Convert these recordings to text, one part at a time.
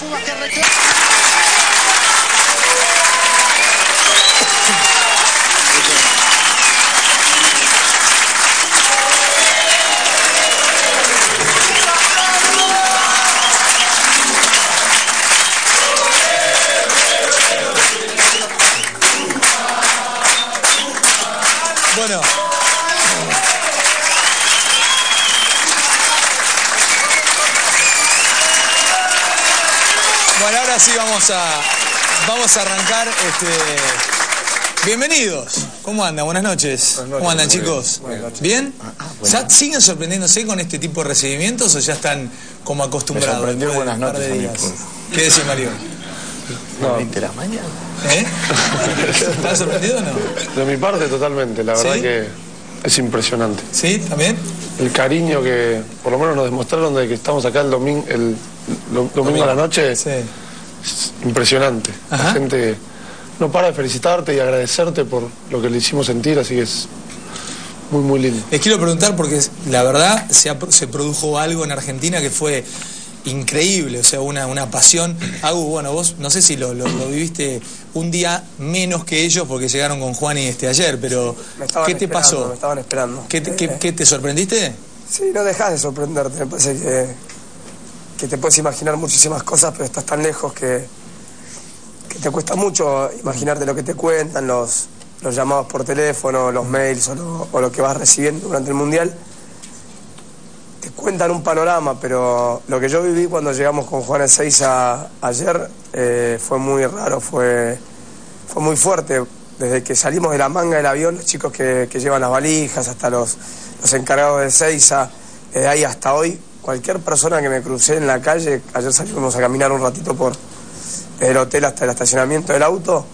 fuga que reclama. Sí vamos a vamos a arrancar este Bienvenidos. ¿Cómo andan? Buenas noches. ¿Cómo andan, chicos? ¿Bien? ¿Ya siguen sorprendiéndose con este tipo de recibimientos o ya están como acostumbrados? Me sorprendió, de buenas de noches, días? amigos. ¿Qué decís, Mario? No, 20 de la mañana. ¿Eh? ¿Estás sorprendido o no? De mi parte, totalmente. La verdad ¿Sí? que es impresionante. ¿Sí? ¿También? El cariño que por lo menos nos demostraron de que estamos acá el domingo, el lo- domingo a la noche Sí. Es impresionante. Ajá. La gente no para de felicitarte y agradecerte por lo que le hicimos sentir, así que es muy, muy lindo. Les quiero preguntar porque la verdad se, ha- se produjo algo en Argentina que fue increíble, o sea, una, una pasión. Agu, bueno, vos no sé si lo, lo- lo viviste un día menos que ellos porque llegaron con Juan y este ayer, pero Me ¿qué te pasó? Me estaban esperando. ¿Qué te, qué- Eh, qué te sorprendiste? Sí, no dejas de sorprenderte. Me parece que, que te puedes imaginar muchísimas cosas, pero estás tan lejos que, que te cuesta mucho imaginarte lo que te cuentan, los, los llamados por teléfono, los mails o lo, o lo que vas recibiendo durante el Mundial. Te cuentan un panorama, pero lo que yo viví cuando llegamos con Juan Ezeiza ayer eh, fue muy raro, fue, fue muy fuerte. Desde que salimos de la manga del avión, los chicos que, llevan las valijas, hasta los, los encargados de Ezeiza, de ahí hasta hoy, cualquier persona que me crucé en la calle, ayer salimos a caminar un ratito por desde el hotel hasta el estacionamiento del auto,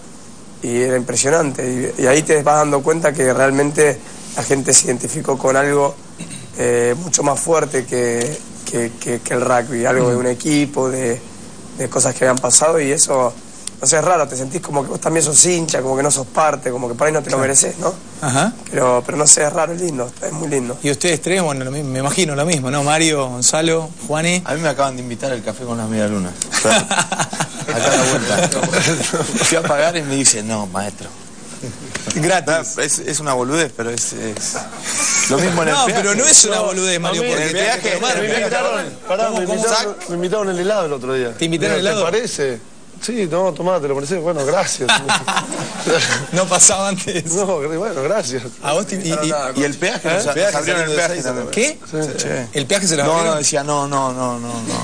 y era impresionante. Y, y ahí te vas dando cuenta que realmente la gente se identificó con algo eh, mucho más fuerte que, que- que- que el rugby, algo de un equipo, de, de cosas que habían pasado y eso, no sé, es raro, te sentís como que vos también sos hincha, como que no sos parte, como que por ahí no te lo mereces, ¿no? Ajá. Pero, pero no sé, es raro, es lindo, es muy lindo. Y ustedes tres, bueno, lo mismo- me imagino lo mismo, ¿no? Mario, Gonzalo, Juani. A mí me acaban de invitar al café con las medialunas. Acá a la vuelta. Fui a pagar y me dice, no, maestro. Gratis. Es, es una boludez, pero es, es lo mismo en el No, peaje. pero no es una boludez, Mario, porque el peaje-. Me invitaron, pará, ¿Cómo, me, invitaron, me invitaron el helado el otro día. ¿Te invitaron Digo, helado? ¿Te parece? Sí, no, tomá, ¿te lo parece? Bueno, gracias. No pasaba antes. no, bueno, gracias. A vos te- y- y- Y el peaje, nos, nos abrieron el peaje también. ¿Qué? Sí. ¿El peaje se lo No, no, abrieron? decía, no, no, no, no, no.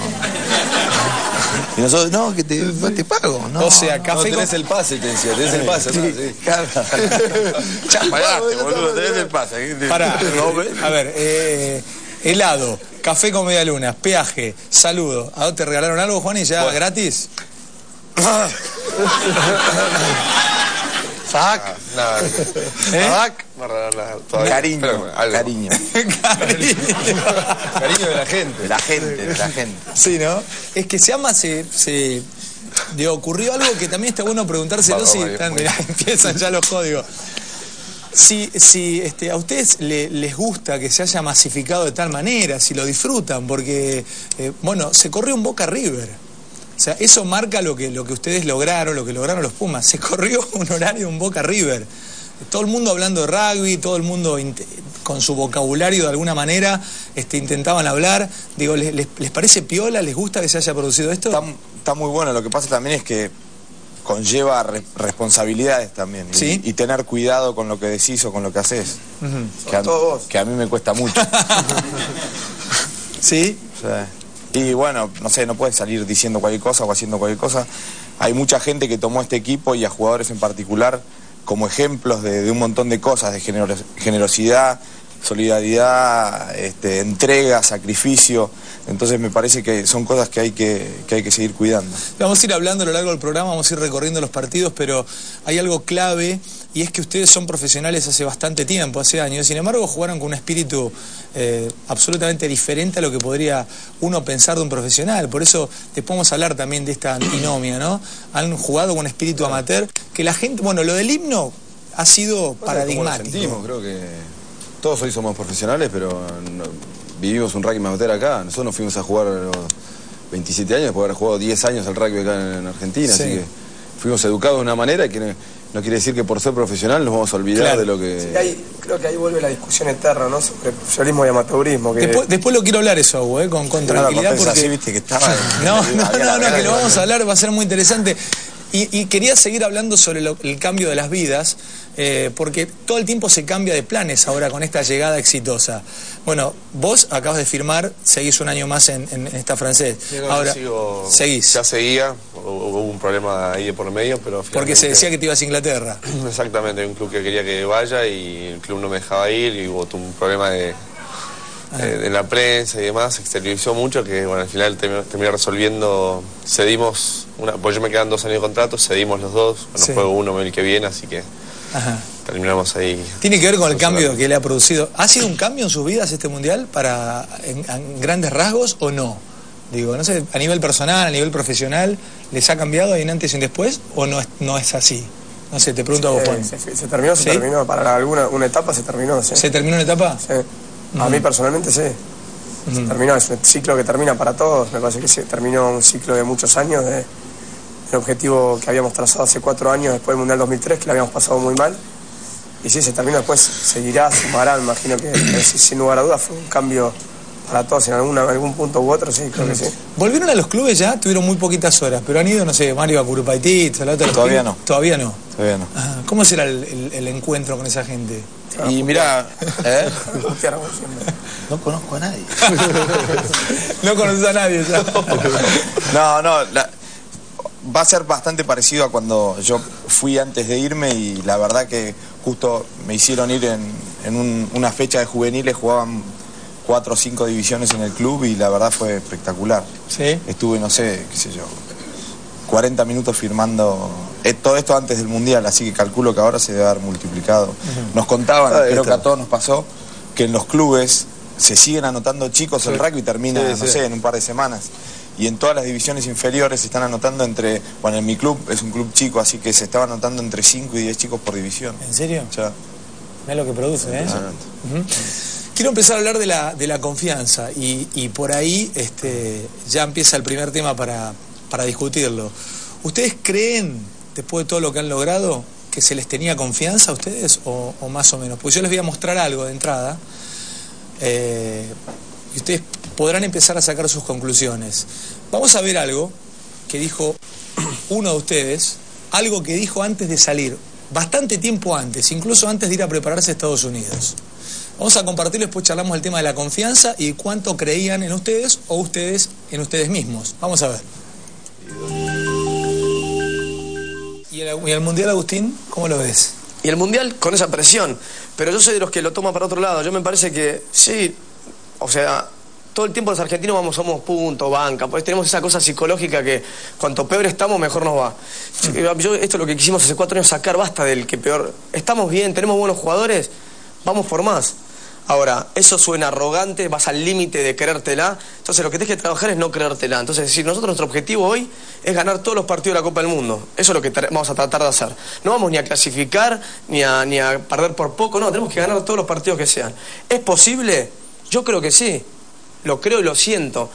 Y nosotros, no, que te, te pago. No, o sea, no, café con... el pase, te decía, tenés el pase, ¿no? Sí. Claro. Ya pagaste, boludo, tenés el pase. Pará, No, a ver, eh, helado, café con media luna, peaje, saludo. ¿A vos te regalaron algo, Juan, y ya gratis? Sac. Nada, ¿Eh? Sac. Cariño, cariño. Cariño de la gente. De la gente, de la gente. sí, ¿no? Es que se llama, se... se le ocurrió algo que también está bueno preguntárselo Vamos, si están- mirá, empiezan ya los códigos. Si, si este, a ustedes le- les gusta que se haya masificado de tal manera, si lo disfrutan, porque, eh, bueno, se corrió un Boca River. O sea, eso marca lo que, lo que ustedes lograron, lo que lograron los Pumas. Se corrió un horario en Boca River. Todo el mundo hablando de rugby, todo el mundo con su vocabulario de alguna manera este, intentaban hablar. Digo, ¿les, les, les parece piola? ¿Les gusta que se haya producido esto? Está, está muy bueno, lo que pasa también es que conlleva re- responsabilidades también. Y, Sí. y tener cuidado con lo que decís o con lo que haces. que, a, que mí me cuesta mucho. ¿Sí? O sea, y bueno, no sé, no puedes salir diciendo cualquier cosa o haciendo cualquier cosa. Hay mucha gente que tomó este equipo y a jugadores en particular como ejemplos de, un montón de cosas, de generos- generosidad, solidaridad, este, entrega, sacrificio. Entonces me parece que son cosas que hay que, que hay que seguir cuidando. Vamos a ir hablando a lo largo del programa, vamos a ir recorriendo los partidos, pero hay algo clave y es que ustedes son profesionales hace bastante tiempo, hace años. Sin embargo, jugaron con un espíritu eh, absolutamente diferente a lo que podría uno pensar de un profesional. Por eso te podemos hablar también de esta antinomia, ¿no? Han jugado con un espíritu amateur que la gente, bueno, lo del himno ha sido ¿Cómo lo paradigmático. sentimos? Creo que todos hoy somos profesionales, pero no- vivimos un rugby amateur acá. Nosotros nos fuimos a jugar los, 27 años después de haber jugado 10 años al rugby acá en, en Argentina, Sí. así que fuimos educados de una manera que no, quiere decir que por ser profesional nos vamos a olvidar Claro. de lo que... Sí, ahí- creo que ahí vuelve la discusión eterna, ¿no? Sobre profesionalismo y amateurismo. Que, Después, después lo quiero hablar eso, Agu, eh, con, con No lo tranquilidad. así, Porque... viste, que estaba... No, no, no, no, que lo vamos a hablar, va a ser muy interesante. Y, y quería seguir hablando sobre lo- el cambio de las vidas, eh, porque todo el tiempo se cambia de planes ahora con esta llegada exitosa. Bueno, vos acabas de firmar, seguís un año más en, en- en esta francés. Yo ahora, sigo- seguís, Ya seguía, hubo, un problema ahí de por medio, pero porque se decía que te ibas a Inglaterra. Exactamente, hay un club que quería que vaya y el club no me dejaba ir y hubo un problema de. Eh, de la prensa y demás, se exteriorizó mucho que bueno, al final terminó, resolviendo, cedimos, una, pues yo me quedan dos años de contrato, cedimos los dos, bueno, Sí. juego uno el que viene, así que Ajá. terminamos ahí. Tiene que ver con el cambio que le ha producido. ¿Ha sido un cambio en sus vidas este mundial para en, en grandes rasgos o no? Digo, no sé, a nivel personal, a nivel profesional, ¿les ha cambiado ahí un antes y un después o no es, no es así? No sé, te pregunto a vos, Juan. se, se terminó, se ¿Sí? terminó. Para alguna una etapa se terminó, sí. ¿Se terminó una etapa? Sí. A mí personalmente sí. Se terminó, es un ciclo que termina para todos. Me parece que se terminó un ciclo de muchos años, de, el objetivo que habíamos trazado hace cuatro años después del Mundial 2003, que lo habíamos pasado muy mal. Y sí, se terminó después, seguirá, sumará, me imagino que, que sin lugar a dudas fue un cambio para todos en alguna, en algún punto u otro, sí, creo que sí. ¿Volvieron a los clubes ya? Tuvieron muy poquitas horas, pero han ido, no sé, Mario a Curupaití, la otra Todavía no. Todavía no. Todavía no. ¿Cómo será el, el- el encuentro con esa gente? Y mira, ¿eh? No conozco a nadie. No conoces a nadie ya. No, no, la- va a ser bastante parecido a cuando yo fui antes de irme y la verdad que justo me hicieron ir en, en un- una fecha de juveniles, jugaban cuatro o cinco divisiones en el club y la verdad fue espectacular. ¿Sí? Estuve, no sé, qué sé yo, 40 minutos firmando eh, todo esto antes del Mundial, así que calculo que ahora se debe haber multiplicado. Nos contaban, Ah, creo que a todos nos pasó, que en los clubes se siguen anotando chicos, el rugby termina, Sí, no sí. sé, en un par de semanas. Y en todas las divisiones inferiores se están anotando entre, bueno, en mi club es un club chico, así que se estaba anotando entre 5 y 10 chicos por división. ¿En serio? Sea, Mira lo que produce, ¿eh? Ujú. Quiero empezar a hablar de la, de la confianza y, y por ahí este, ya empieza el primer tema para, para discutirlo. ¿Ustedes creen, después de todo lo que han logrado, que se les tenía confianza a ustedes o, más o menos? Pues yo les voy a mostrar algo de entrada eh, y ustedes podrán empezar a sacar sus conclusiones. Vamos a ver algo que dijo uno de ustedes, algo que dijo antes de salir, bastante tiempo antes, incluso antes de ir a prepararse a Estados Unidos. Vamos a compartirlo, después charlamos el tema de la confianza y cuánto creían en ustedes o ustedes en ustedes mismos. Vamos a ver. ¿Y el, y el Mundial, Agustín, cómo lo ves? Y el Mundial con esa presión. Pero yo soy de los que lo toma para otro lado. Yo me parece que sí, o sea, todo el tiempo los argentinos vamos, somos punto, banca, pues tenemos esa cosa psicológica que cuanto peor estamos, mejor nos va. Yo, esto es lo que quisimos hace cuatro años sacar, basta del que peor. Estamos bien, tenemos buenos jugadores, vamos por más. Ahora, eso suena arrogante, vas al límite de creértela. Entonces, lo que tienes que trabajar es no creértela. Entonces, es decir, nosotros nuestro objetivo hoy es ganar todos los partidos de la Copa del Mundo. Eso es lo que vamos a tratar de hacer. No vamos ni a clasificar, ni a, ni a perder por poco, no, tenemos que ganar todos los partidos que sean. ¿Es posible? Yo creo que sí. Lo creo y lo siento.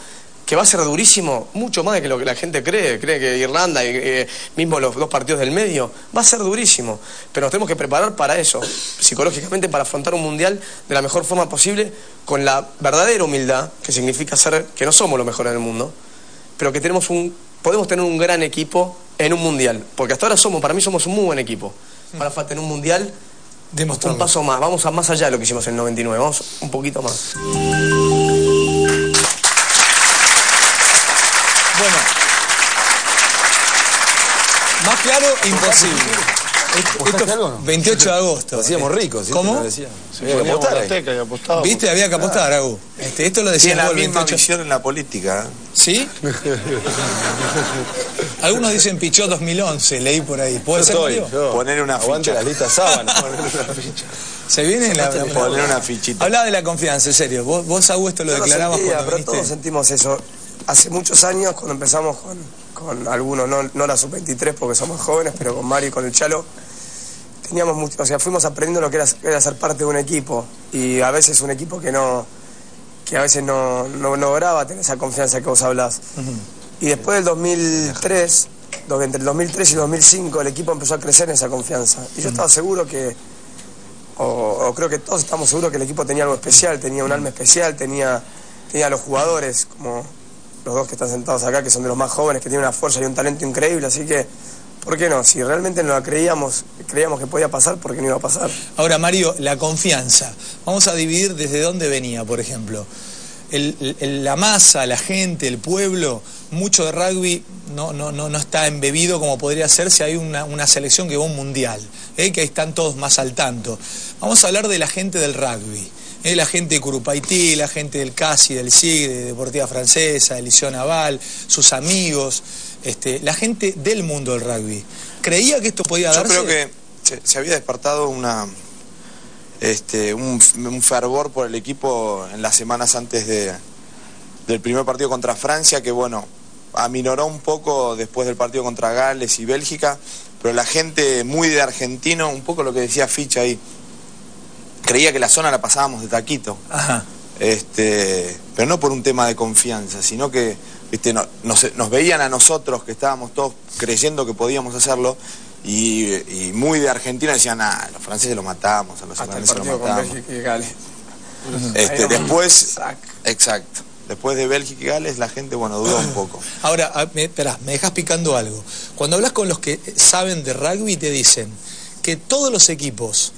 Que va a ser durísimo, mucho más de que lo que la gente cree. Cree que Irlanda y eh, mismo los dos partidos del medio, va a ser durísimo. Pero nos tenemos que preparar para eso, psicológicamente, para afrontar un mundial de la mejor forma posible, con la verdadera humildad, que significa ser que no somos los mejores del mundo, pero que tenemos un, podemos tener un gran equipo en un mundial. Porque hasta ahora somos, para mí somos un muy buen equipo. Ahora falta en un mundial un paso más, vamos a más allá de lo que hicimos en el 99, vamos un poquito más. Imposible. Esto- ¿Apostaste algo no? 28 de agosto. Lo hacíamos ricos, ¿sí? ¿Cómo? Decía. Había que apostar teca y apostábamos. ¿Viste? Había que apostar, Agu. Este, esto lo decía tiene la misma 28. visión en la política. ¿eh? ¿Sí? Algunos dicen Pichó 2011, leí por ahí. ¿Puede ser? estoy, yo. Poner una Aguante ficha. las listas sábanas. Se viene la, la- Poner una fichita. Hablaba de la confianza, en serio. Vos, vos Agu, esto lo Yo lo declarabas sentía, cuando pero viniste. todos sentimos eso. Hace muchos años, cuando empezamos con, con algunos, no, no la sub-23 porque somos jóvenes, pero con Mario y con el Chalo, teníamos mucho, o sea, fuimos aprendiendo lo que era, era ser parte de un equipo. Y a veces un equipo que no, que a veces no, no lograba tener esa confianza que vos hablás. Y después del 2003, do- entre el 2003 y el 2005, el equipo empezó a crecer en esa confianza. Y yo estaba seguro que, o, o creo que todos estamos seguros que el equipo tenía algo especial, tenía un alma especial, tenía, tenía los jugadores, como los dos que están sentados acá, que son de los más jóvenes, que tienen una fuerza y un talento increíble. Así que, ¿por qué no? Si realmente no la creíamos, creíamos que podía pasar, ¿por qué no iba a pasar? Ahora, Mario, la confianza. Vamos a dividir desde dónde venía, por ejemplo. La masa, la gente, el pueblo, mucho de rugby no, no, no, no está embebido como podría ser si hay una, una selección que va a un mundial, ¿eh? que ahí están todos más al tanto. Vamos a hablar de la gente del rugby. ¿Eh? La gente de Curupaití, la gente del CASI, del SIG, de Deportiva Francesa, de Liceo Naval, sus amigos, este, la gente del mundo del rugby. ¿Creía que esto podía Yo darse? creo que se, se había despertado una este, un, un fervor por el equipo en las semanas antes de, del primer partido contra Francia, que bueno, aminoró un poco después del partido contra Gales y Bélgica, pero la gente muy de argentino, un poco lo que decía Ficha ahí, creía que la zona la pasábamos de taquito. Ajá. este, pero no por un tema de confianza, sino que viste, no- nos, nos veían a nosotros que estábamos todos creyendo que podíamos hacerlo y, y muy de Argentina decían, ah, los franceses lo matamos, a los holandeses lo matamos. Este, después, exacto, después de Bélgica y Gales la gente, bueno, dudó un poco. Ahora, a- me, esperá, me dejas picando algo. Cuando hablas con los que saben de rugby, te dicen que todos los equipos,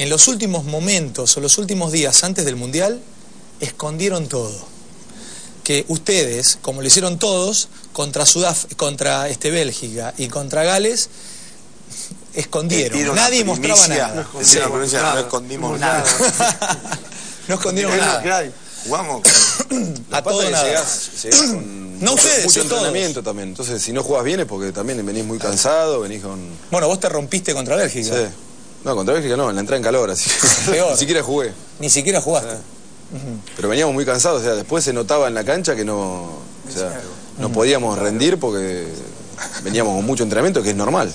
en los últimos momentos o los últimos días antes del Mundial, escondieron todo. Que ustedes, como lo hicieron todos, contra, Sudaf contra este, Bélgica y contra Gales, escondieron. Nadie mostraba nada. una Sí. primicia, no escondimos nada. No escondieron nada. Jugamos A todo nada. llegás- llegás con No mucho- ustedes, mucho todos. entrenamiento también. Entonces, si no juegas bien es porque también venís muy cansado, venís con... Bueno, vos te rompiste contra Bélgica. Sí. No, contra Bélgica no, en la entrada en calor, así que Peor. ni siquiera jugué. Ni siquiera jugaste. Pero veníamos muy cansados, o sea, después se notaba en la cancha que no, o sea, no podíamos rendir porque veníamos con mucho entrenamiento, que es normal.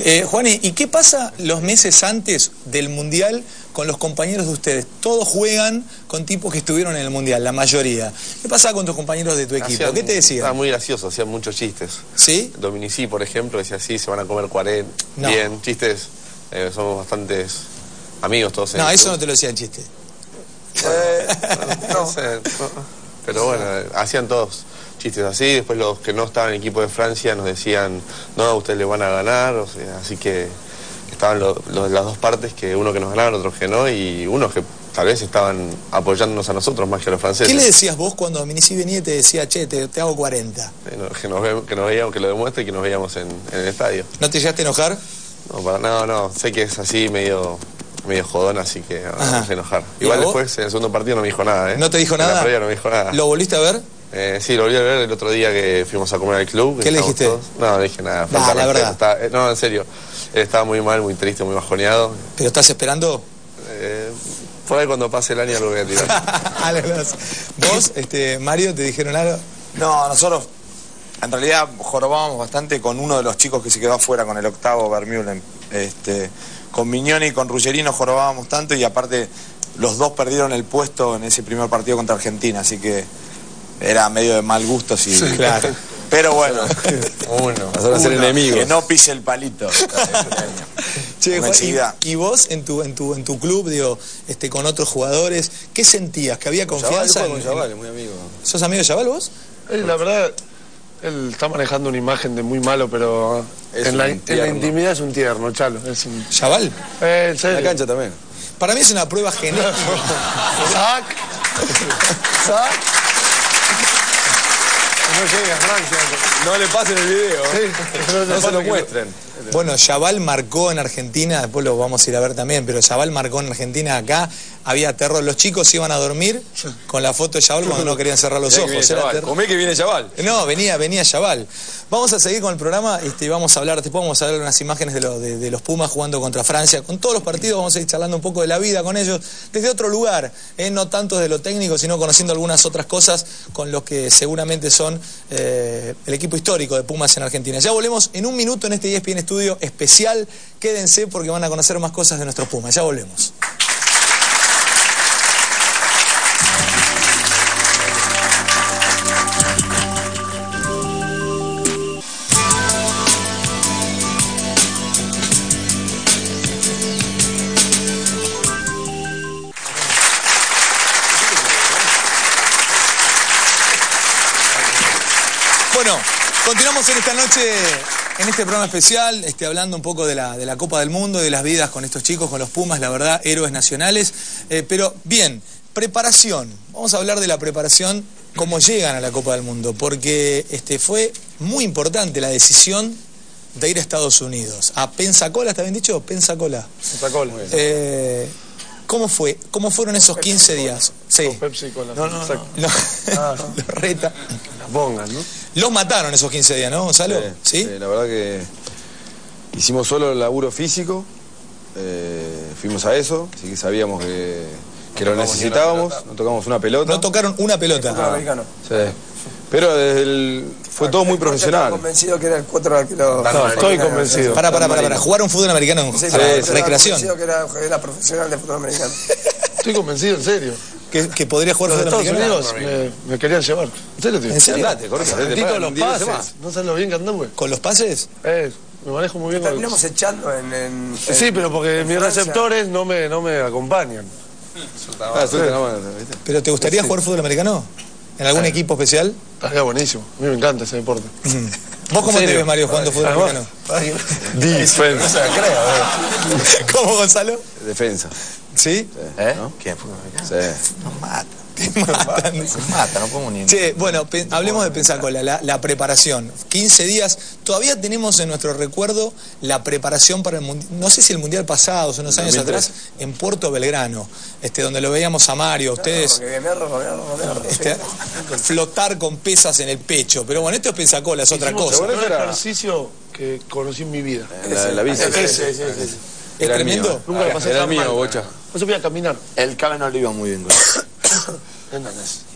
Eh, Juani, ¿y qué pasa los meses antes del Mundial con los compañeros de ustedes? Todos juegan con tipos que estuvieron en el Mundial, la mayoría. ¿Qué pasa con tus compañeros de tu equipo? Hacían- ¿Qué te Estaba decían? muy gracioso, hacían muchos chistes. ¿Sí? Dominici, por ejemplo, decía así, se van a comer 40. No. Bien, chistes. Eh, somos bastantes amigos todos. en No, eso club. no te lo decían chiste. Eh, no sé, no. Pero bueno, hacían todos chistes así. Después los que no estaban en el equipo de Francia nos decían, no, ustedes le van a ganar. O sea, así que estaban lo- lo- las dos partes, que uno que nos ganaban, otros que no, y unos que tal vez estaban apoyándonos a nosotros más que a los franceses. ¿Qué le decías vos cuando Dominici venía y te decía, che, te, te hago 40? Eh, no, que, nos ve- que nos veíamos, que lo demuestre y que nos veíamos en, en el estadio. ¿No te llegaste a enojar? No, para, no, no, sé que es así medio medio jodón, así que no, Ajá. no se enojar. ¿Y Igual después, en el segundo partido no me dijo nada, ¿eh? ¿No te dijo En nada? la no me dijo nada. ¿Lo volviste a ver? Eh, sí, lo volví a ver el otro día que fuimos a comer al club. ¿Qué le dijiste? todos. No, no dije nada. Falta la respeto. verdad. Estaba- eh, no, en serio. Él estaba muy mal, muy triste, muy bajoneado. ¿Pero estás esperando? Eh, por ahí cuando pase el año lo voy a tirar. ¿Vos, este, Mario, te dijeron algo? No, nosotros en realidad jorobábamos bastante con uno de los chicos que se quedó afuera, con el octavo Vermeulen. Este, con Miñoni y con Ruggerino jorobábamos tanto y aparte los dos perdieron el puesto en ese primer partido contra Argentina, así que era medio de mal gusto. Sí, claro. Pero bueno, Uno. A ser uno, enemigos. que no pise el palito. Che, Juan, y, y vos en tu, en tu, en tu club, digo, este, con otros jugadores, ¿qué sentías? ¿Que había confianza? juega en- con es muy amigo. ¿Sos amigo de Chaval vos? Él, la verdad, él está manejando una imagen de muy malo, pero Es en la, en intimidad es un tierno, chalo. Es un... ¿Chaval? Eh, en la cancha también. Para mí es una prueba genética. Sac. Sac. No llega a Francia. No le pasen el video. Sí, no se lo muestren. Bueno, Chaval marcó en Argentina, después lo vamos a ir a ver también, pero Chaval marcó en Argentina acá, había terror. Los chicos iban a dormir con la foto de Chaval cuando no querían cerrar los que ojos. era. Comé que viene Chaval. No, venía, venía Chaval. Vamos a seguir con el programa este, y vamos a hablar, después vamos a ver unas imágenes de, lo- de- de los Pumas jugando contra Francia. Con todos los partidos vamos a ir charlando un poco de la vida con ellos, desde otro lugar, eh, no tanto de lo técnico, sino conociendo algunas otras cosas con los que seguramente son eh, el equipo histórico de Pumas en Argentina. Ya volvemos en un minuto en este ESPN Estudio especial. Quédense porque van a conocer más cosas de nuestros Pumas. Ya volvemos. Continuamos en esta noche, en este programa especial, este, hablando un poco de la, de la Copa del Mundo, de las vidas con estos chicos, con los Pumas, la verdad, héroes nacionales. Eh, pero bien, preparación. Vamos a hablar de la preparación, cómo llegan a la Copa del Mundo, porque este, fue muy importante la decisión de ir a Estados Unidos. A Pensacola, ¿está bien dicho? Pensacola. Pensacola. Eh, ¿Cómo fue? ¿Cómo fueron esos 15 días? Sí. Con Pepsi Cola. No, no, no. Lo- Ah. reta. La pongan, ¿no? Los mataron esos 15 días, ¿no, Gonzalo? ¿Sí? la verdad que hicimos solo el laburo físico, eh, fuimos a eso, así que sabíamos que, que lo necesitábamos, no tocamos una pelota. No tocaron una pelota. Fútbol americano. Sí. Pero desde el- fue todo muy profesional. convencido que era el 4 al que lo... No, estoy convencido. Para, para, para, para. Jugar un fútbol americano Sí, recreación. convencido que era, era profesional de fútbol americano. Estoy convencido, en serio. Que, que podría jugar Los Estados. Unidos me, me querían llevar. ¿En serio, tío? ¿En serio? Andate, Jorge, los 10 veces pases. No sabes lo bien que anduve. ¿Con los pases? Eh, me manejo muy bien con Terminamos echando en... en- Sí, en- pero porque en mis Francia. receptores no me, no me acompañan. Ah, la. ¿Pero te gustaría jugar fútbol americano? ¿En algún equipo especial? Estaría buenísimo. A mí me encanta ese deporte. ¿Vos cómo te ves, Mario, jugando fútbol americano? Defensa. ¿Cómo, Gonzalo? Defensa. ¿Sí? ¿Eh? ¿No? ¿Quién fue americano? Sí. Nos mata. Te matan. Nos mata, no podemos ni... Che, bueno, hablemos de Pensacola, la, la preparación. 15 días, todavía tenemos en nuestro recuerdo la preparación para el Mundial, no sé si el Mundial pasado, hace unos años 2003. atrás, en Puerto Belgrano, este, donde lo veíamos a Mario, ustedes, este, flotar con pesas en el pecho. Pero bueno, esto es Pensacola, es otra cosa. el mejor Era- ejercicio que conocí en mi vida. La, en la bici. ¿Es Era el mío. Nunca lo pasé Era el mío, mal. bocha. No se podía caminar. El cabe no le iba muy bien.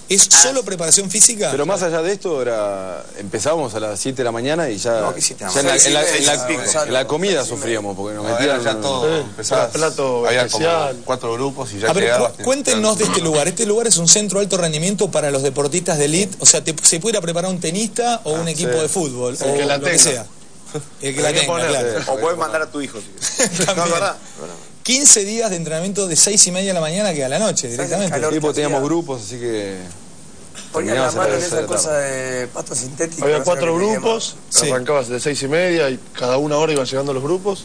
¿Es solo preparación física? Pero más allá de esto, era empezábamos a las 7 de la mañana y ya, No, ¿qué siete de la ya en, la, mañana? en la- Seis y en la- media, en la comida sufríamos porque nos No, metían... ya todo. Empezabas- plato había como cuatro grupos y ya A ver, llegabas. cu- cuéntenos de este lugar. Este lugar es un centro de alto rendimiento para los deportistas de elite. O sea, te- se puede ir a preparar un tenista o un equipo sí. de fútbol. O que la lo que sea. El que la tenga, poner, claro. sí. O puedes mandar a tu hijo. si quieres. También. verdad. 15 días de entrenamiento de 6 y media de la mañana que a la noche directamente. equipo que teníamos grupos, así que... Ponían la mano en de esa la cosa de pasto sintético. Había no sé cuatro grupos, Sí. arrancabas de seis y media y cada una hora iban llegando los grupos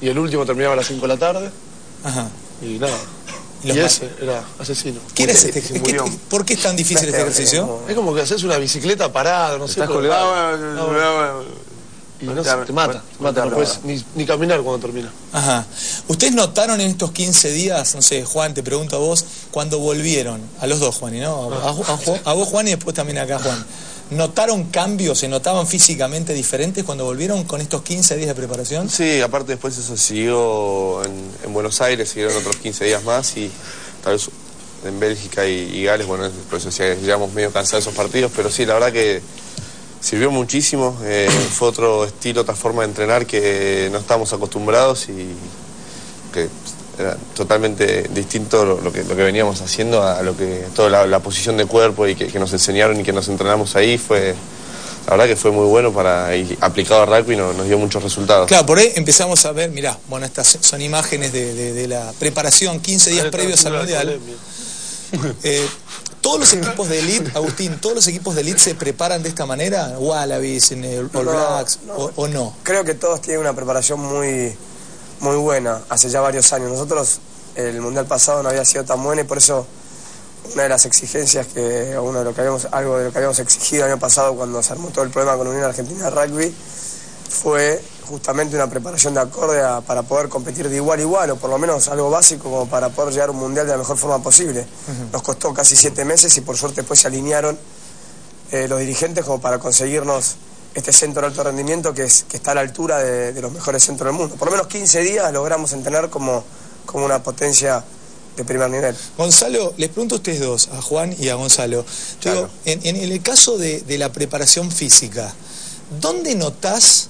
y el último terminaba a las 5 de la tarde Ajá. y nada. Y Y, ese era asesino. ¿Quién es este? ¿qué- murió. ¿Por qué es tan difícil este ejercicio? Es como que haces una bicicleta parada, no sé. Estás pero- colgado. Y no te mata, te mata, no puedes ni, ni caminar cuando termina. Ajá. ¿Ustedes notaron en estos 15 días, no sé, Juan, te pregunto a vos, cuando volvieron, a los dos, Juan, y no, a, a- a Ju- a vos, Juan, y después también acá, Juan, ¿notaron cambios, se notaban físicamente diferentes cuando volvieron con estos 15 días de preparación? Sí, aparte después eso siguió en, en Buenos Aires, siguieron otros 15 días más y tal vez en Bélgica y, y Gales, bueno, por eso decía que llegamos medio cansados de esos partidos, pero sí, la verdad que sirvió muchísimo, eh, fue otro estilo, otra forma de entrenar que no estábamos acostumbrados y que era totalmente distinto lo, lo que, lo que veníamos haciendo a lo que toda la, la posición de cuerpo y que, que nos enseñaron y que nos entrenamos ahí fue la verdad que fue muy bueno para y aplicado a rugby nos, nos dio muchos resultados. Claro, por ahí empezamos a ver, mirá, bueno, estas son imágenes de, de- de la preparación 15 días previos al Mundial. Eh, todos los equipos de elite, Agustín, todos los equipos de elite se preparan de esta manera, Wallabies, en el All Blacks, no. o, o no. Creo que todos tienen una preparación muy, muy buena, hace ya varios años. Nosotros, el Mundial pasado no había sido tan bueno y por eso una de las exigencias que, o uno de lo que habíamos, algo de lo que habíamos exigido el año pasado cuando se armó todo el problema con Unión Argentina de Rugby, fue justamente una preparación de acorde a- para poder competir de igual a igual, o por lo menos algo básico como para poder llegar a un mundial de la mejor forma posible. Nos costó casi siete meses y por suerte después se alinearon eh, los dirigentes como para conseguirnos este centro de alto rendimiento que, es, que está a la altura de, de los mejores centros del mundo. Por lo menos 15 días logramos entrenar como, como una potencia de primer nivel. Gonzalo, les pregunto a ustedes dos, a Juan y a Gonzalo. Te digo, en, en el caso de, de la preparación física, ¿dónde notás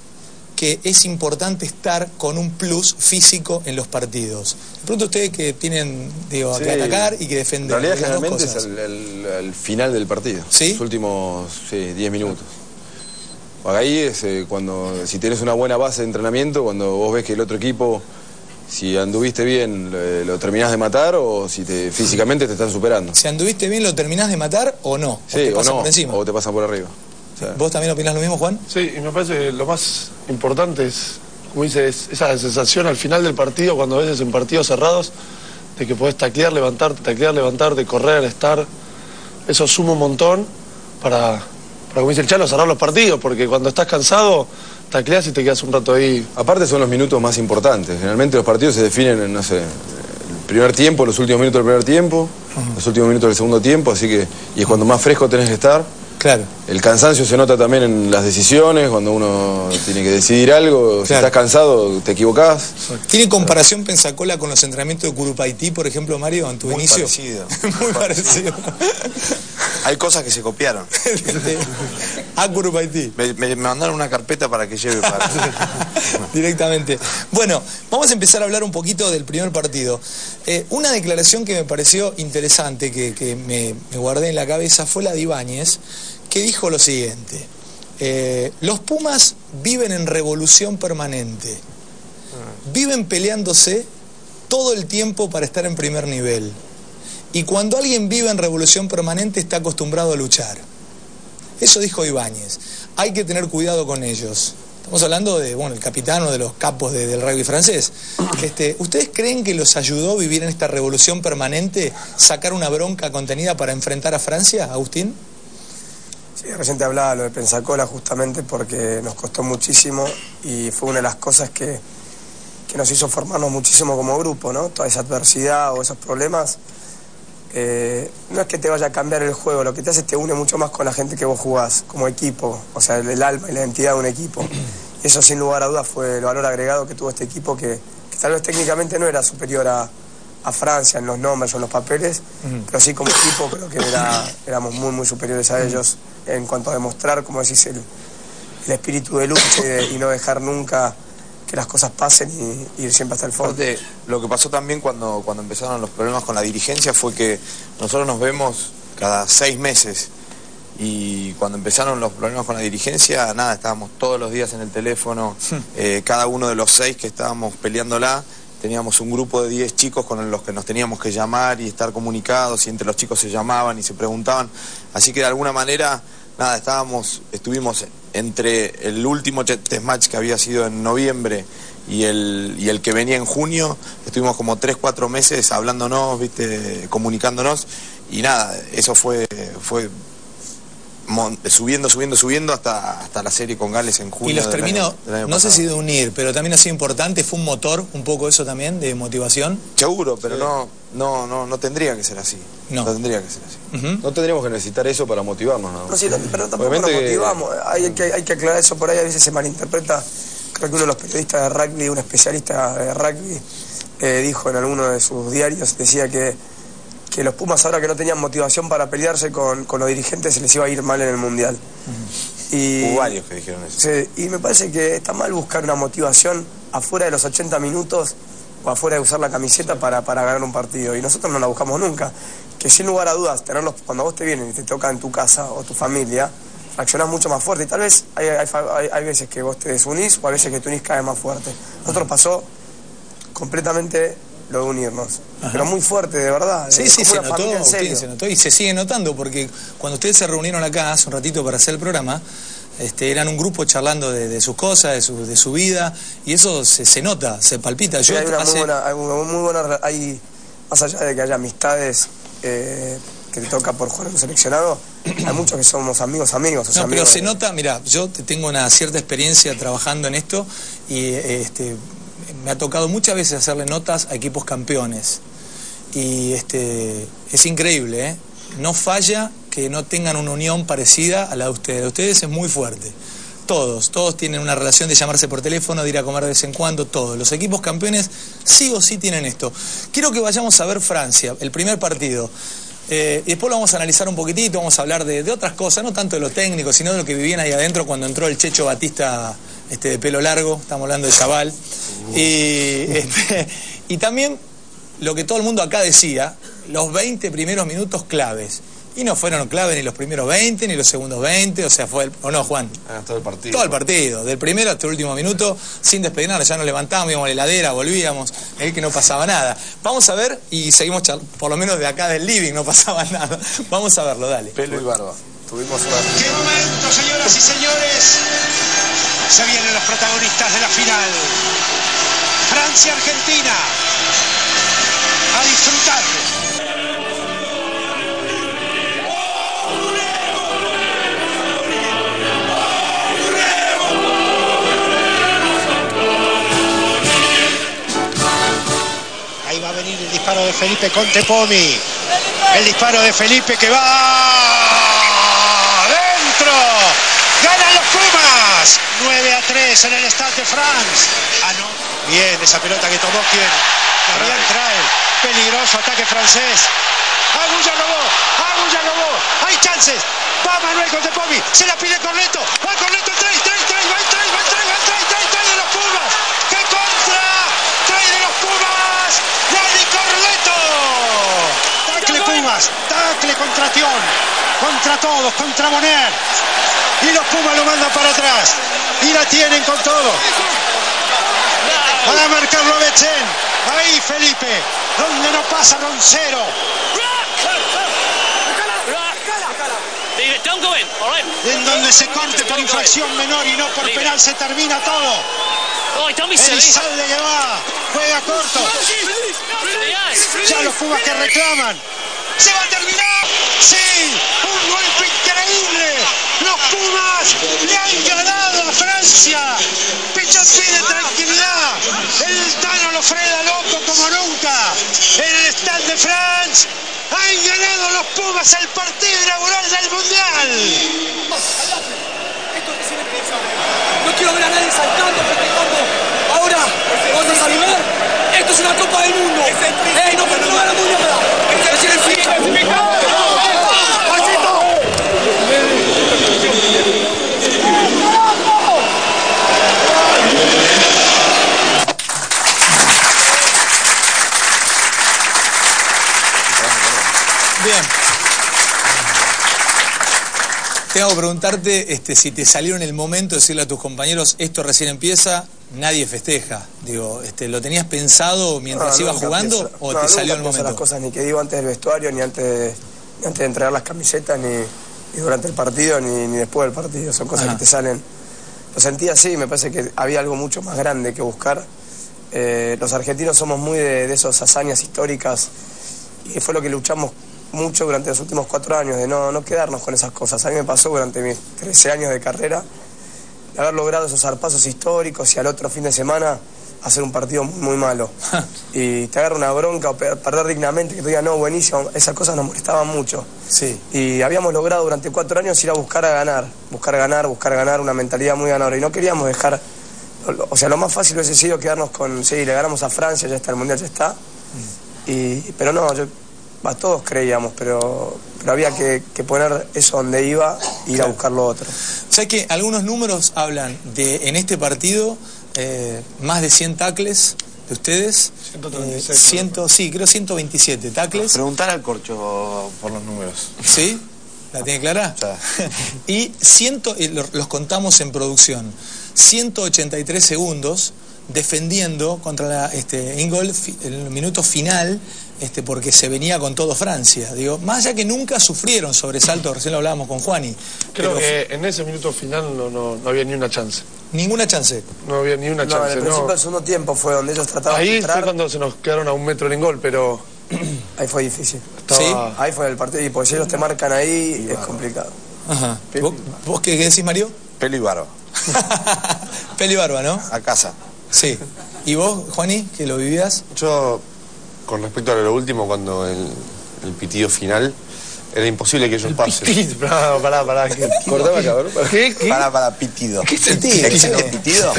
que es importante estar con un plus físico en los partidos? Les pregunto a ustedes que tienen digo, que Sí. atacar y que En defender. realidad las dos generalmente es el, el- el final del partido. ¿Sí? Los últimos sí, 10 minutos. Ahí es eh, cuando, si tienes una buena base de entrenamiento, cuando vos ves que el otro equipo, si anduviste bien, lo, lo terminás de matar o si te, físicamente te están superando. Si anduviste bien, ¿lo terminás de matar o no? ¿O Sí, te o pasa no, por encima? o te pasan por arriba. ¿Vos también opinás lo mismo, Juan? Sí, y me parece que lo más importante es, como dice, es esa sensación al final del partido, cuando a veces en partidos cerrados, de que podés taclear, levantarte, taclear, levantarte, correr, estar. Eso suma un montón para, para como dice el Chalo, cerrar los partidos, porque cuando estás cansado, tacleas y te quedas un rato ahí. Aparte son los minutos más importantes. Generalmente los partidos se definen en, no sé, el primer tiempo, los últimos minutos del primer tiempo, los últimos minutos del segundo tiempo, así que, y es cuando más fresco tenés que estar. Claro. El cansancio se nota también en las decisiones, cuando uno tiene que decidir algo. Si estás cansado, te equivocás. ¿Tiene comparación Pensacola con los entrenamientos de Curupaití, por ejemplo, Mario, en tu Muy inicio? parecido. Muy parecido. Hay cosas que se copiaron. A Curupaití. Me, me- me mandaron una carpeta para que lleve para. Directamente. Bueno, vamos a empezar a hablar un poquito del primer partido. Eh, una declaración que me pareció interesante, que, que me, me guardé en la cabeza, fue la de Ibáñez, dijo lo siguiente. eh, los Pumas viven en revolución permanente. Viven peleándose todo el tiempo para estar en primer nivel. Y cuando alguien vive en revolución permanente está acostumbrado a luchar. Eso dijo Ibáñez. Hay que tener cuidado con ellos. Estamos hablando de, bueno, el capitán o de los capos de- del rugby francés. Este, ¿Ustedes creen que los ayudó vivir en esta revolución permanente, sacar una bronca contenida para enfrentar a Francia, Agustín? Sí, recién te hablaba lo de Pensacola justamente porque nos costó muchísimo y fue una de las cosas que, que nos hizo formarnos muchísimo como grupo, ¿no? Toda esa adversidad o esos problemas. eh, no es que te vaya a cambiar el juego, lo que te hace es te une mucho más con la gente que vos jugás, como equipo, o sea, el, alma y la identidad de un equipo. Y eso sin lugar a dudas fue el valor agregado que tuvo este equipo que, que tal vez técnicamente no era superior a, a Francia en los nombres o en los papeles, pero sí como equipo creo que era- éramos muy, muy superiores a ellos en cuanto a demostrar, como decís, el, el espíritu de lucha y, de- y no dejar nunca que las cosas pasen y, y ir siempre hasta el fondo. Aparte, lo que pasó también cuando, cuando empezaron los problemas con la dirigencia fue que nosotros nos vemos cada seis meses y cuando empezaron los problemas con la dirigencia, nada, estábamos todos los días en el teléfono, eh, cada uno de los seis que estábamos peleándola, teníamos un grupo de 10 chicos con los que nos teníamos que llamar y estar comunicados y entre los chicos se llamaban y se preguntaban, así que de alguna manera, nada, estábamos, estuvimos entre el último test match que había sido en noviembre y el, y el que venía en junio, estuvimos como 3, 4 meses hablándonos, viste, comunicándonos y nada, eso fue, fue subiendo, subiendo, subiendo hasta, hasta la serie con Gales en junio. Y los terminó, año- del año no sé si de unir, pero también ha sido importante, fue un motor, un poco eso también, de motivación. Seguro, pero no, no, no, no tendría que ser así. No. tendría que ser así. No tendríamos que necesitar eso para motivarnos, ¿no? No, sí, no, pero tampoco Obviamente nos que- motivamos. Hay que, hay que aclarar eso por ahí, a veces se malinterpreta. Creo que uno de los periodistas de rugby, un especialista de rugby, eh, dijo en alguno de sus diarios, decía que, que los Pumas ahora que no tenían motivación para pelearse con, con los dirigentes se les iba a ir mal en el Mundial. Y, Hubo varios que dijeron eso. Sí, y me parece que está mal buscar una motivación afuera de los 80 minutos o afuera de usar la camiseta para, para ganar un partido. Y nosotros no la buscamos nunca. Que sin lugar a dudas, tenerlos, cuando vos te vienen y te toca en tu casa o tu familia, reaccionás mucho más fuerte. Y tal vez hay, hay, veces que vos te desunís o hay veces que te unís cada vez más fuerte. Nosotros pasó completamente lo de unirnos. Pero muy fuerte, de verdad. Sí, sí, se notó, Agustín, se notó y se sigue notando porque cuando ustedes se reunieron acá hace un ratito para hacer el programa, este, eran un grupo charlando de, de sus cosas, de su, de su vida, y eso se, se nota, se palpita. Sí, Yo hay una hace- muy buena, hay una muy buena re- hay, más allá de que haya amistades eh, que te toca por jugar en un seleccionado, hay muchos que somos amigos, amigos. o sea, No, pero amigos se de- nota, mira, yo te- tengo una cierta experiencia trabajando en esto y este, me ha tocado muchas veces hacerle notas a equipos campeones. Y este, es increíble, ¿eh? No falla que no tengan una unión parecida a la de ustedes. De ustedes es muy fuerte. Todos, todos tienen una relación de llamarse por teléfono, de ir a comer de vez en cuando, todos. Los equipos campeones sí o sí tienen esto. Quiero que vayamos a ver Francia, el primer partido. Eh, y después lo vamos a analizar un poquitito, vamos a hablar de, de otras cosas, no tanto de lo técnico, sino de lo que vivían ahí adentro cuando entró el Checho Batista este, de pelo largo, estamos hablando de Chaval. Y, este, y también lo que todo el mundo acá decía, los 20 primeros minutos claves. Y no fueron clave ni los primeros 20, ni los segundos 20, o sea, fue el, ¿O no, Juan? Ah, todo el partido. Todo el partido, del primero hasta el último minuto, sin despeinarnos, ya nos levantábamos, íbamos a la heladera, volvíamos, es que no pasaba nada. Vamos a ver, y seguimos, char- por lo menos de acá del living no pasaba nada. Vamos a verlo, dale. Pelo y barba. tuvimos. ¡Qué momento, señoras y señores! Se vienen los protagonistas de la final. Francia-Argentina. A disfrutar. Ahí va a venir el disparo de Felipe Contepomi. El disparo de Felipe que va dentro. Ganan los Pumas. 9 a 3 en el Stade de France. Ah, no. Bien, esa pelota que tomó quien. Gabriel trae. Peligroso ataque francés. Agulla Lobó. Agulla Lobó. Hay chances. Va Manuel Contepomi. Se la pide Corneto. Va Corneto 3, 3, 3. Va 3, va 3, va 3, 3, 3 de los Pumas. ¡Qué contra! 3 de los Pumas. Dani Corneto. Tacle Pumas. Tacle contra Tión. Contra todos. Contra Moner. Y los Pumas lo mandan para atrás. Y la tienen con todo. Para marcarlo Bechen. Ahí Felipe. Donde no pasa Roncero. All right? En donde se corte por infracción menor y no por penal se termina todo. Oh. Elizalde que va. Juega corto. Ya los Pumas que reclaman. ¡Se va a terminar! ¡Sí! ¡Un golpe increíble! ¡Los Pumas le han ganado a Francia! ¡Pecho así de tranquilidad! El Tano lo frena loco como nunca. En el stand de France han ganado los Pumas el partido inaugural del Mundial. No quiero ver a nadie saltando, festejando. Ahora, vamos a saludar. Esto es una Copa del Mundo. ¡Ey, no, no ganamos nada! ¡Recién Bien. Tengo que preguntarte este, si te salió en el momento de decirle a tus compañeros, esto recién empieza, nadie festeja. Digo, este, ¿lo tenías pensado mientras No, ibas jugando pienso- o no, te salió el pienso las momento? cosas ni que digo antes del vestuario, ni antes de, ni antes de entregar las camisetas, ni, ni durante el partido, ni, ni después del partido. Son cosas Ajá. que te salen. Lo sentí así, me parece que había algo mucho más grande que buscar. Eh, los argentinos somos muy de, de esas hazañas históricas y fue lo que luchamos mucho durante los últimos cuatro años, de no, no quedarnos con esas cosas. A mí me pasó durante mis 13 años de carrera de haber logrado esos zarpazos históricos y al otro fin de semana hacer un partido muy, muy malo. y te agarra una bronca o per- perder dignamente, que te diga, no, buenísimo, esas cosas nos molestaban mucho. Sí. Y habíamos logrado durante cuatro años ir a buscar a ganar, buscar ganar, buscar ganar, una mentalidad muy ganadora. Y no queríamos dejar, o sea, lo más fácil hubiese sido quedarnos con, sí, le ganamos a Francia, ya está, el Mundial ya está. Y, pero no, yo, va, todos creíamos, pero, pero había que, que poner eso donde iba e ir a buscar lo otro. ¿Sabes que algunos números hablan de, en este partido, eh, más de 100 tacles de ustedes? 136, Eh, ciento- sí, creo 127 tacles. Preguntar al corcho por los números. ¿Sí? ¿La tiene clara? y ciento, eh, lo- los contamos en producción. 183 segundos defendiendo contra la, este, Ingol fi- el minuto final, este, porque se venía con todo Francia. Digo, más allá que nunca sufrieron sobresaltos, recién lo hablábamos con Juani. Creo pero que en ese minuto final no, no, no había ni una chance. Ninguna chance. No había ni una No, en chance. el no. principio del segundo tiempo fue donde ellos trataban de Ahí entrar. fue cuando se nos quedaron a un metro en gol, pero Ahí fue difícil. estaba... Ahí fue el partido, y porque si ellos te marcan ahí, es complicado. Ajá. ¿Vos, vos qué, qué decís, Mario? Pelo y barba. Peli barba, ¿no? A casa. Sí. ¿Y vos, Juani, que lo vivías? Yo, con respecto a lo último, cuando el, el pitido final, era imposible que ellos pasen. Pará, pará, pará. ¿Qué, Cortame cabrón. qué, qué? Para, para, pitido. ¿Qué sentido? ¿Existe pitido?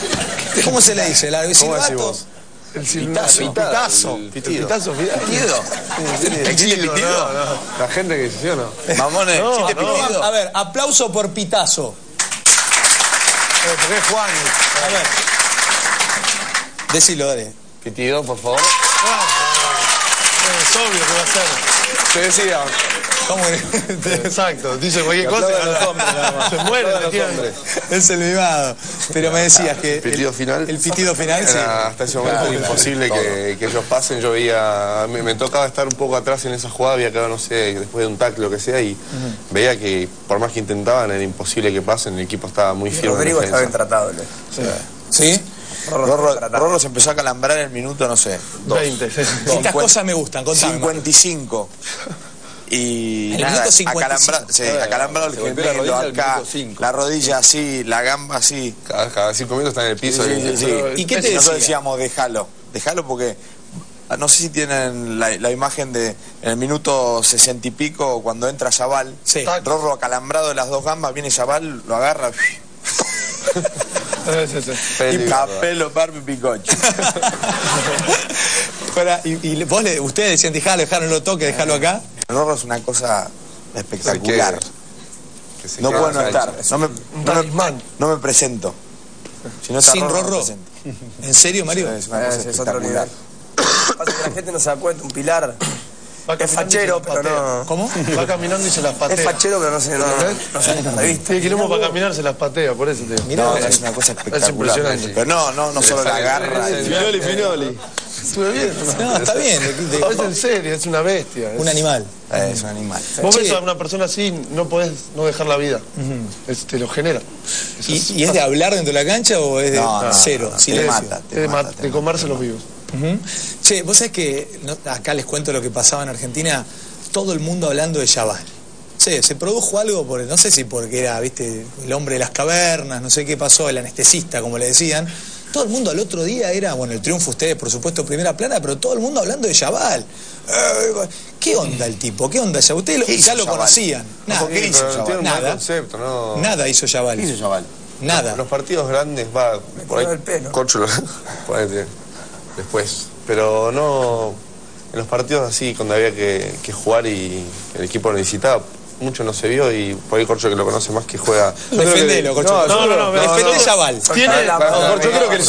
¿Cómo se le dice? ¿La ¿Cómo silbato? El Pitazo. silbato. Pitazo. El pitazo. ¿Pitido? ¿Existe Pitido, pitido? no, no. La gente que dice, ¿sí o no? Mamones, No, ¿existe no. pitido? A ver, aplauso por pitazo. Eh, porque es Juan. A ver. Decilo, dale. Pitido, por favor. Es obvio que va a ser. Te decía, ¿Cómo que- Exacto, dice cualquier cosa. y aplaudan los hombres, nada más. Se muere, Aplaudan le los hombres. Es el mimado. Pero me decías que. El pitido final. El pitido final, sí. Hasta ese momento era imposible que, que ellos pasen. Yo veía, me, me tocaba estar un poco atrás en esa jugada, había quedado, no sé, después de un tackle lo que sea, y veía que por más que intentaban era imposible que pasen, el equipo estaba muy firme. Rodrigo estaba intratable. ¿Sí? Rorro, Rorro se empezó a calambrar en el minuto, no sé, dos. 20, sí. Estas cosas me gustan, contame. 55. Y En el nada, minuto 55. acalambrado, el la gemelo rodilla al acá, la rodilla así, la gamba así. Cada, cada cinco minutos está en el piso. Sí, y- sí, sí. ¿Y qué te Nosotros decía? decíamos, déjalo, déjalo porque ah, no sé si tienen la, la imagen de en el minuto sesenta y pico cuando entra Zabal, Sí. Rorro acalambrado de las dos gambas, viene Zabal, lo agarra, Sí, sí, sí. Peli- capelo, Barbie. Pará, y, y vos le- ustedes decían, dejalo, dejalo, no lo toque, dejalo acá. Rorro es una cosa espectacular. que se No puedo no estar, no me, no me- no me presento. Si no está Sin Rorro, no. ¿En serio, Mario? Es una cosa Ese es otro nivel. Pasa que la gente no se da cuenta, un pilar es fachero, se pero no. ¿Cómo? Va caminando y se las patea. Es fachero, pero no se no, no la revista. Tiene quilombo para caminar, se las patea, por eso te digo. Mirá, No, es una cosa Es espectacular. impresionante. Pero no, no, no solo la garra. Finoli, Finoli. Estuve bien. No, está bien. de- de- No, es en serio, es una bestia. un Es- animal. Es un animal. Vos ves a una persona así, no podés no dejar la vida. Es- te lo genera. Es ¿Y, es de hablar dentro de la cancha o es de No, no, cero? no, no, te silencio? mata, Es te comerse los vivos. Che, vos sabés que no- acá les cuento lo que pasaba en Argentina, todo el mundo hablando de Chaval. Sí, se produjo algo, por, no sé si porque era, viste, el hombre de las cavernas, no sé qué pasó, el anestesista, como le decían. Todo el mundo al otro día era, bueno, el triunfo ustedes, por supuesto, primera plana, pero todo el mundo hablando de Chaval. Eh, ¿Qué onda el tipo? ¿Qué onda Chaval? Ustedes lo- ¿Qué hizo ya lo conocían. Nada, ¿Qué hizo Pero mal Nada. concepto, ¿no? nada hizo Chaval. ¿Qué hizo Chaval? Nada. Los partidos grandes va por ahí. tiró el pelo. Corcho después. Pero no. En los partidos así, cuando había que, que jugar y el equipo lo necesitaba, mucho no se vio y por ahí Corcho que lo conoce más que juega. Defendelo, Corcho. No, no, no, no. Chaval. Tiene, No, Yo creo que En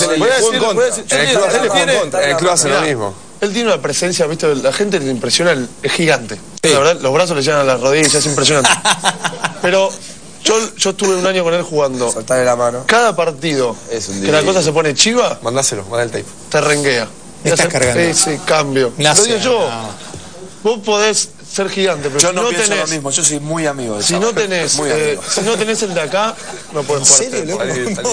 el club, el- hace lo mismo. Él tiene una presencia, viste, la gente le impresiona, es gigante. Sí. La verdad, los brazos le llegan a las rodillas, es impresionante. Pero yo, yo estuve un año con él jugando. Soltarle la mano. Cada partido Es un que la cosa se pone chiva, Mandáselo, manda el tape. te renguea. Estás hace cargando. Ese cambio. Nace, Lo digo yo, no. vos podés ser gigante, pero Yo si no, no, pienso tenés, lo mismo, yo soy muy amigo de si no tenés, Muy eh, amigo. si no tenés el de acá, no podés ¿En jugar. serio, loco?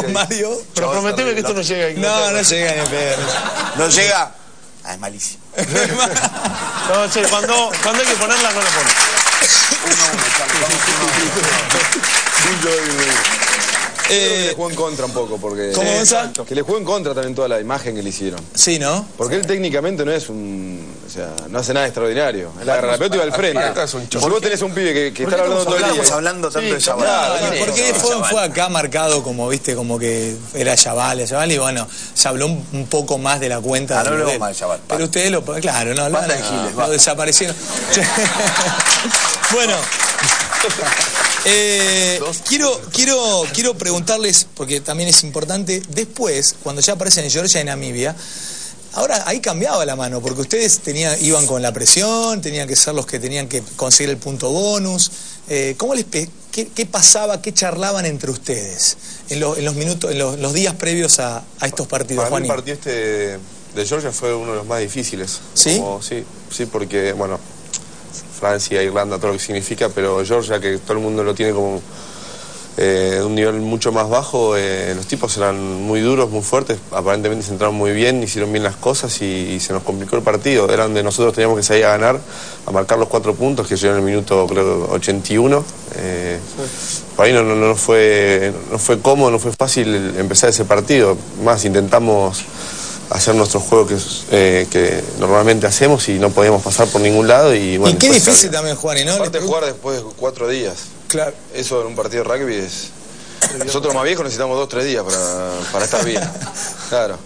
Ahí. Mario? Pero prometeme que esto no llega a No, Inglaterra. no llega ni en pedo. ¿No llega? Ah, es malísimo. No, che, cuando, cuando hay que ponerla, no la pones. que le jugó en contra un poco, porque... ¿Cómo, Gonza? Que le jugó en contra también toda la imagen que le hicieron. Sí, ¿no? Porque él técnicamente no es un... O sea, no hace nada extraordinario. Él agarra la pelota y va al frente. Acá es un Si vos tenés un pibe que, que está hablando todo el Estamos día... hablando tanto de No, Chaval. no, porque fue, fue acá marcado como, viste, como que era Chaval, Chaval, y bueno, se habló un, un poco más de la cuenta Ah, no de hablemos él. más de Chaval, Pero ustedes lo, claro, no, no, de giles, lo desaparecieron. bueno, eh, quiero, quiero, quiero preguntarles, porque también es importante, después, cuando ya aparecen en Georgia y Namibia, Ahora ahí cambiaba la mano, porque ustedes tenían, iban con la presión, tenían que ser los que tenían que conseguir el punto bonus. Eh, ¿cómo les qué, qué pasaba, qué charlaban entre ustedes en, lo- en los minutos, en los, los días previos a, a estos partidos, Para mí el partido este de, de Georgia fue uno de los más difíciles. ¿Sí? Como- sí, sí, porque, bueno, Francia, Irlanda, todo lo que significa, pero Georgia, que todo el mundo lo tiene como eh, de un nivel mucho más bajo, eh, los tipos eran muy duros, muy fuertes, aparentemente se entraron muy bien, hicieron bien las cosas y, se nos complicó el partido. Era donde nosotros teníamos que salir a ganar, a marcar los cuatro puntos, que llegaron en el minuto, creo, 81. Eh, por ahí no, no, no fue, no fue cómodo, no fue fácil empezar ese partido. Más, intentamos hacer nuestro juego que, eh, que normalmente hacemos y no podíamos pasar por ningún lado. Y, bueno, y qué difícil salió. también, Juaní, ¿no? Aparte jugar después de cuatro días. Claro. Eso en un partido de rugby es... Nosotros más viejos necesitamos dos, tres días para, para estar bien. Claro.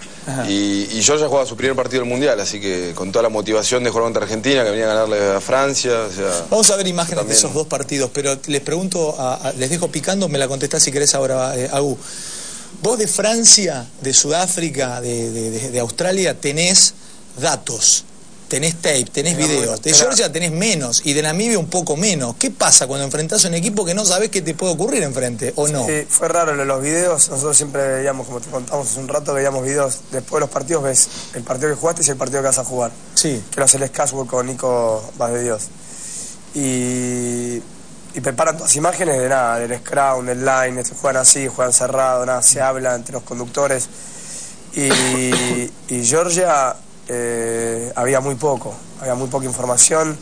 Y, y yo ya jugaba su primer partido del Mundial, así que con toda la motivación de jugar contra Argentina, que venía a ganarle a Francia, o sea... Vamos a ver imágenes También. de esos dos partidos, pero les pregunto, a- a- les dejo picando, me la contestás si querés ahora, eh, Agu. Vos de Francia, de Sudáfrica, de, de- Australia, tenés datos tenés tape, tenés videos. De Georgia tenés menos y de Namibia un poco menos. ¿Qué pasa cuando enfrentás a un equipo que no sabés qué te puede ocurrir enfrente o no? Sí, fue raro lo de los videos. Nosotros siempre veíamos, como te contamos hace un rato, veíamos videos. Después de los partidos ves el partido que jugaste y el partido que vas a jugar. Sí. Que lo hace el con Nico Vaz de Dios. Y, y preparan todas las imágenes de nada, del scrum, del line, este, juegan así, juegan cerrado, nada, se habla entre los conductores. Y, Georgia eh, había muy poco, había muy poca información,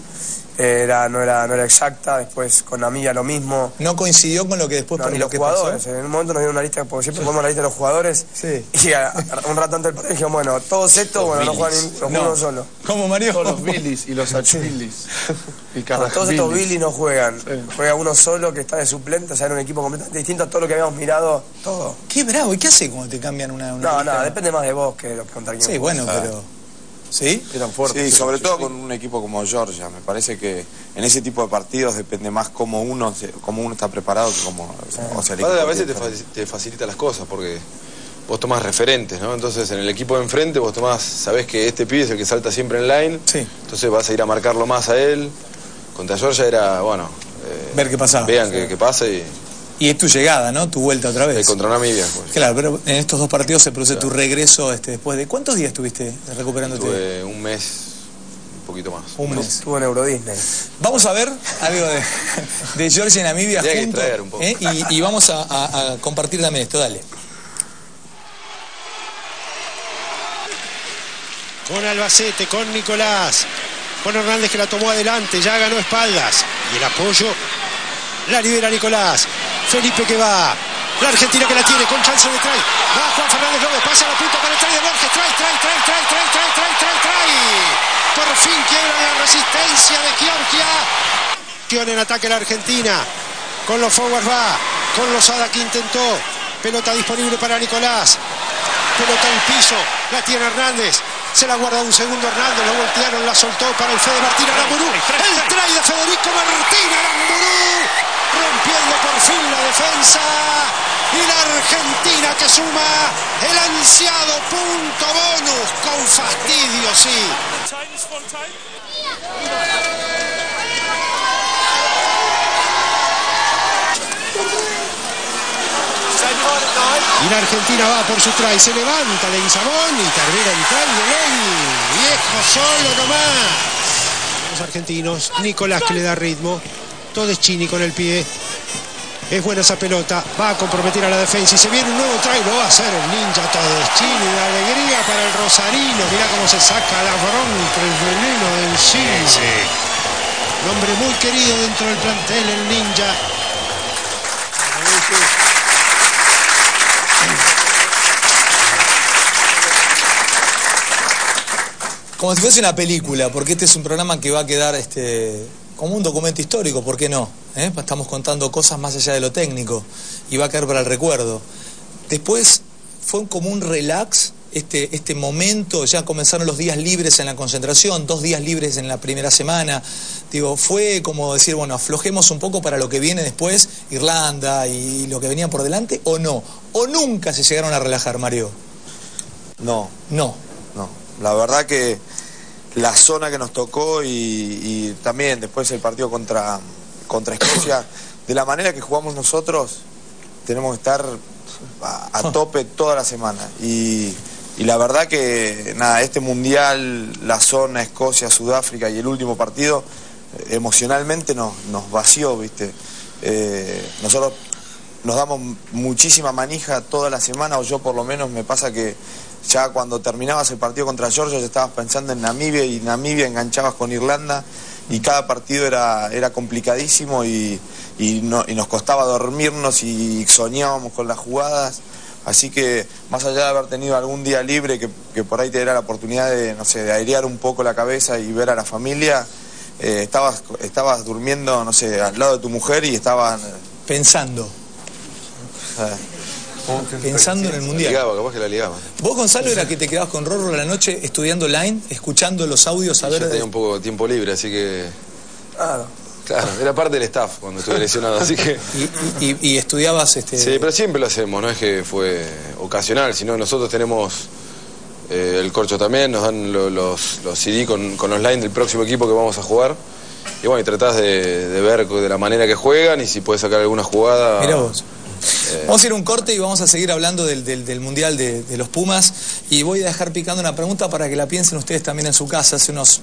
era, no, era, no era exacta, después con Namibia lo mismo. No coincidió con lo que después No, ni lo los que jugadores. pasó. En un momento nos dieron una lista, porque siempre ponemos la lista de los jugadores. Sí. Y a- a- un rato antes del partido dijimos, bueno, todos estos, bueno, no juegan ni- no uno solo. ¿Cómo, Mario? Todos los Billys y los Achillis. Y No, todos estos. Billy no juegan. Sí. Juega uno solo que está de suplente, o sea, era un equipo completamente distinto a todo lo que habíamos mirado, todo. Qué bravo. ¿Y qué hace cuando te cambian una, una No, lista? no, depende más de vos que de lo que contra quién Sí, bueno, pero... ¿Sí? Eran fuertes. Sí, sobre todo con un equipo como Georgia. Me parece que en ese tipo de partidos depende más cómo uno, se- cómo uno está preparado que cómo... O sea, el Aparte, equipo a veces te, facilita las cosas porque vos tomás referentes, ¿no? Entonces en el equipo de enfrente vos tomás, sabés que este pibe es el que salta siempre en line, Sí. entonces vas a ir a marcarlo más a él. Contra Georgia era, bueno, eh, Ver qué pasaba. vean que pasa y Y es tu llegada, ¿no? Tu vuelta otra vez. contra Namibia. Pues. Claro, pero en estos dos partidos se produce tu regreso este, después de... ¿Cuántos días estuviste recuperándote? Tuve un mes, un poquito más. Un mes. Estuvo en Euro Disney. Vamos a ver algo de, de Georgia y Namibia que un poco. ¿eh? Y, y vamos a, a- a compartir también esto, dale. Con Albacete, con Nicolás. Con Hernández que la tomó adelante, ya ganó espaldas. Y el apoyo la libera Nicolás. Felipe que va. La Argentina que la tiene con chance de try. Va Juan Fernández López, pasa la punta para el try de Borges. Try, try, try, try, try, try, try, try, try. Por fin quiebra la resistencia de Georgia. En ataque la Argentina. Con los forwards va. Con Lozada que intentó. Pelota disponible para Nicolás. Pelota en piso. La tiene Hernández. Se la guarda un segundo Hernández. Lo voltearon. La soltó para el Fede Martín Aramburu. El try de Federico Martín Aramburu. Rompiendo por fin la defensa. Y la Argentina que suma el ansiado punto bonus. Con fastidio, sí. Y la Argentina va por su try, se levanta Leguizamón y termina entrando. Viejo solo nomás. Los argentinos, Nicolás que le da ritmo. Todo es Chini con el pie. Es buena esa pelota, va a comprometer a la defensa y se viene un nuevo try, lo va a hacer el ninja todo es Chini, la alegría para el Rosarino, mirá cómo se saca la bronca, el veneno de encima. Un hombre muy querido dentro del plantel, el ninja. Como si fuese una película, porque este es un programa que va a quedar este, como un documento histórico, ¿por qué no? ¿Eh? Estamos contando cosas más allá de lo técnico y va a quedar para el recuerdo. Después fue como un relax este, este momento, ya comenzaron los días libres en la concentración, dos días libres en la primera semana. Digo, fue como decir, bueno, aflojemos un poco para lo que viene después, Irlanda y lo que venía por delante, o no. O nunca se llegaron a relajar, Mario. No, No. no. La verdad que la zona que nos tocó y, y también después el partido contra, contra Escocia, de la manera que jugamos nosotros, tenemos que estar a, a tope toda la semana. Y, y la verdad que, nada, este mundial, la zona Escocia, Sudáfrica y el último partido, eh, emocionalmente nos, nos vació, ¿viste? Eh, nosotros nos damos muchísima manija toda la semana, o yo por lo menos me pasa que ya cuando terminabas el partido contra Georgia ya estabas pensando en Namibia y Namibia enganchabas con Irlanda y cada partido era, era complicadísimo y, y no- y nos costaba dormirnos y soñábamos con las jugadas. Así que más allá de haber tenido algún día libre que, que por ahí te diera la oportunidad de, no sé, de airear un poco la cabeza y ver a la familia, eh, estabas, estabas durmiendo, no sé, al lado de tu mujer y estabas... Pensando, eh, pensando en el La mundial. ligaba, capaz que la ligaba. ¿Vos, Gonzalo, era que te quedabas con Rorro la noche estudiando line, escuchando los audios, a Yo ver... tenía un poco de tiempo libre, así que, Claro. claro, era parte del staff cuando estuve lesionado, así que... Y, y- y estudiabas este... Sí, pero siempre lo hacemos, no es que fue ocasional, sino nosotros tenemos Eh, el Corcho también, nos dan lo- los, los CD con, con los lines del próximo equipo que vamos a jugar. Y bueno, y tratás de, de ver de la manera que juegan y si puedes sacar alguna jugada. Mirá vos. Vamos a ir a un corte y vamos a seguir hablando del, Mundial de, de los Pumas. Y voy a dejar picando una pregunta para que la piensen ustedes también en su casa. Hace unos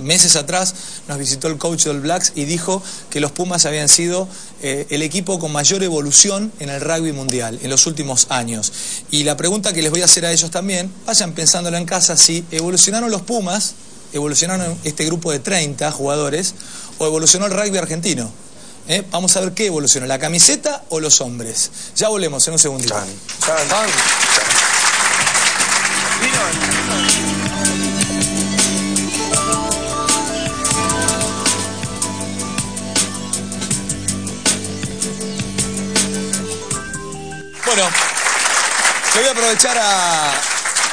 meses atrás nos visitó el coach del Blacks y dijo que los Pumas habían sido eh, el equipo con mayor evolución en el rugby mundial en los últimos años. Y la pregunta que les voy a hacer a ellos también, vayan pensándolo en casa, si evolucionaron los Pumas, evolucionaron este grupo de 30 jugadores, o evolucionó el rugby argentino. ¿Eh? Vamos a ver qué evolucionó, la camiseta o los hombres. Ya volvemos en un segundito. Bueno, le voy a aprovechar a,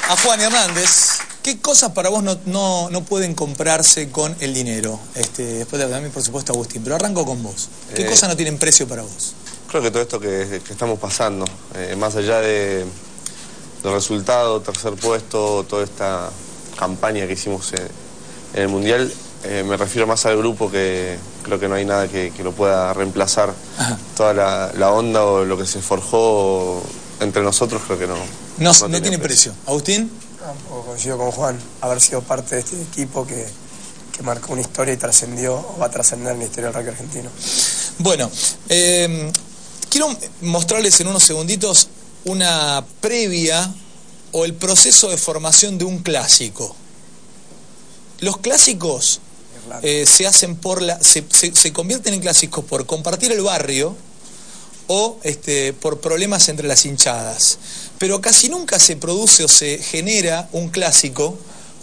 a Juan Hernández. ¿Qué cosas para vos no, no- no pueden comprarse con el dinero? Este, después de también, por supuesto, Agustín. Pero arranco con vos. ¿Qué Eh, cosas no tienen precio para vos? Creo que todo esto que, que estamos pasando, eh, más allá de, del resultado, tercer puesto, toda esta campaña que hicimos en, en el Mundial, eh, me refiero más al grupo que creo que no hay nada que, que lo pueda reemplazar. Toda la, la onda o lo que se forjó entre nosotros creo que no. No, no tiene precio. ¿Agustín? Tampoco coincido con Juan, haber sido parte de este equipo que, que marcó una historia y trascendió, o va a trascender en la historia del rugby argentino. Bueno, eh, quiero mostrarles en unos segunditos una previa o el proceso de formación de un clásico. Los clásicos eh, se hacen por la, se, se- se convierten en clásicos por compartir el barrio o este, por problemas entre las hinchadas. Pero casi nunca se produce o se genera un clásico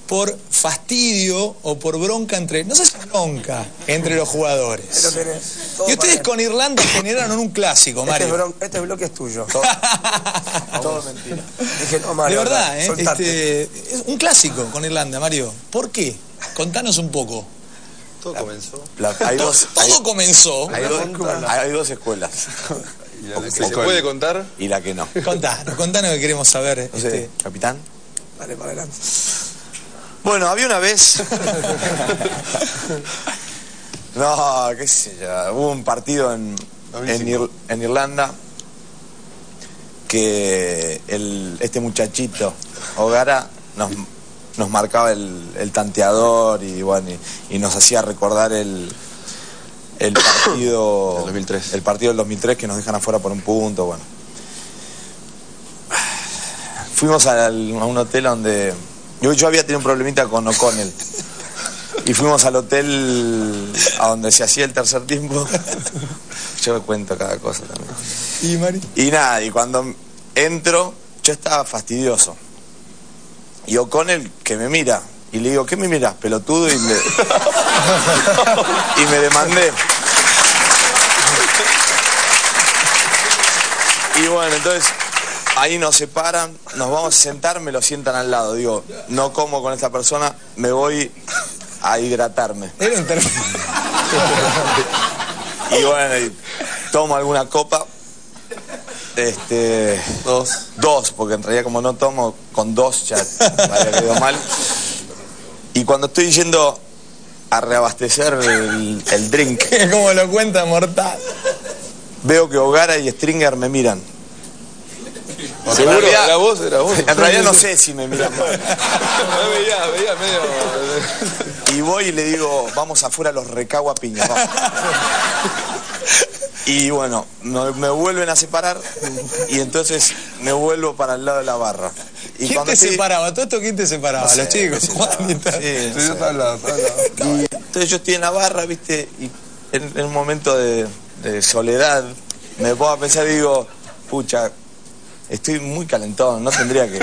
por fastidio o por bronca entre, no sé si bronca, entre los jugadores. Tenés Y ustedes con Irlanda generaron un clásico, Este, Mario. bron- este bloque es tuyo. Todo, todo mentira. Dije, no, Mario, De verdad, ¿eh? Este, es un clásico con Irlanda, Mario. ¿Por qué? Contanos un poco. Todo comenzó. La- hay, dos, hay, Todo comenzó. hay dos- hay dos escuelas. ¿Se puede contar? Y la que no. Contanos, contanos que queremos saber. No sé, este, capitán. Dale para adelante. Bueno, había una vez. no, qué sé yo. Hubo un partido en, en, Ir- en Irlanda que el, este muchachito, Ogara, nos, nos marcaba el, el tanteador y bueno, y, y nos hacía recordar el, el partido. Del 2003. El partido del 2003 que nos dejan afuera por un punto, bueno. Fuimos al- a un hotel donde. Yo, yo había tenido un problemita con O'Connell. Y fuimos al hotel a donde se hacía el tercer tiempo. Yo cuento cada cosa también. ¿Y Mario? Y nada, y cuando entro, yo estaba fastidioso. Y O'Connell que me mira. Y le digo, ¿qué me miras, pelotudo? Y me, y me demandé. Y bueno, entonces ahí nos separan, nos vamos a sentar, me lo sientan al lado. Digo, no como con esta persona, me voy a hidratarme. Y bueno, y tomo alguna copa. Este. Dos. Dos, porque en realidad como no tomo, con dos ya me había quedado mal. Y cuando estoy yendo a reabastecer el, el drink, Como lo cuenta Mortal. veo que Hogara y Stringer me miran. En ¿Seguro? realidad- ¿Era vos? ¿Era vos? En realidad no sé si me miran mal. Veía, veía medio... Y voy y le digo, vamos afuera, los recago a piña. vamos. Y bueno, me, me vuelven a separar y entonces me vuelvo para el lado de la barra. Y ¿Quién te estoy- separaba? ¿Todo esto quién te separaba? No sé, Los chicos. yo. Sí, Sí, al lado, está al lado. Y entonces yo estoy en la barra, viste, y en, en un momento de, de soledad me pongo a pensar y digo, pucha, estoy muy calentón, no tendría que,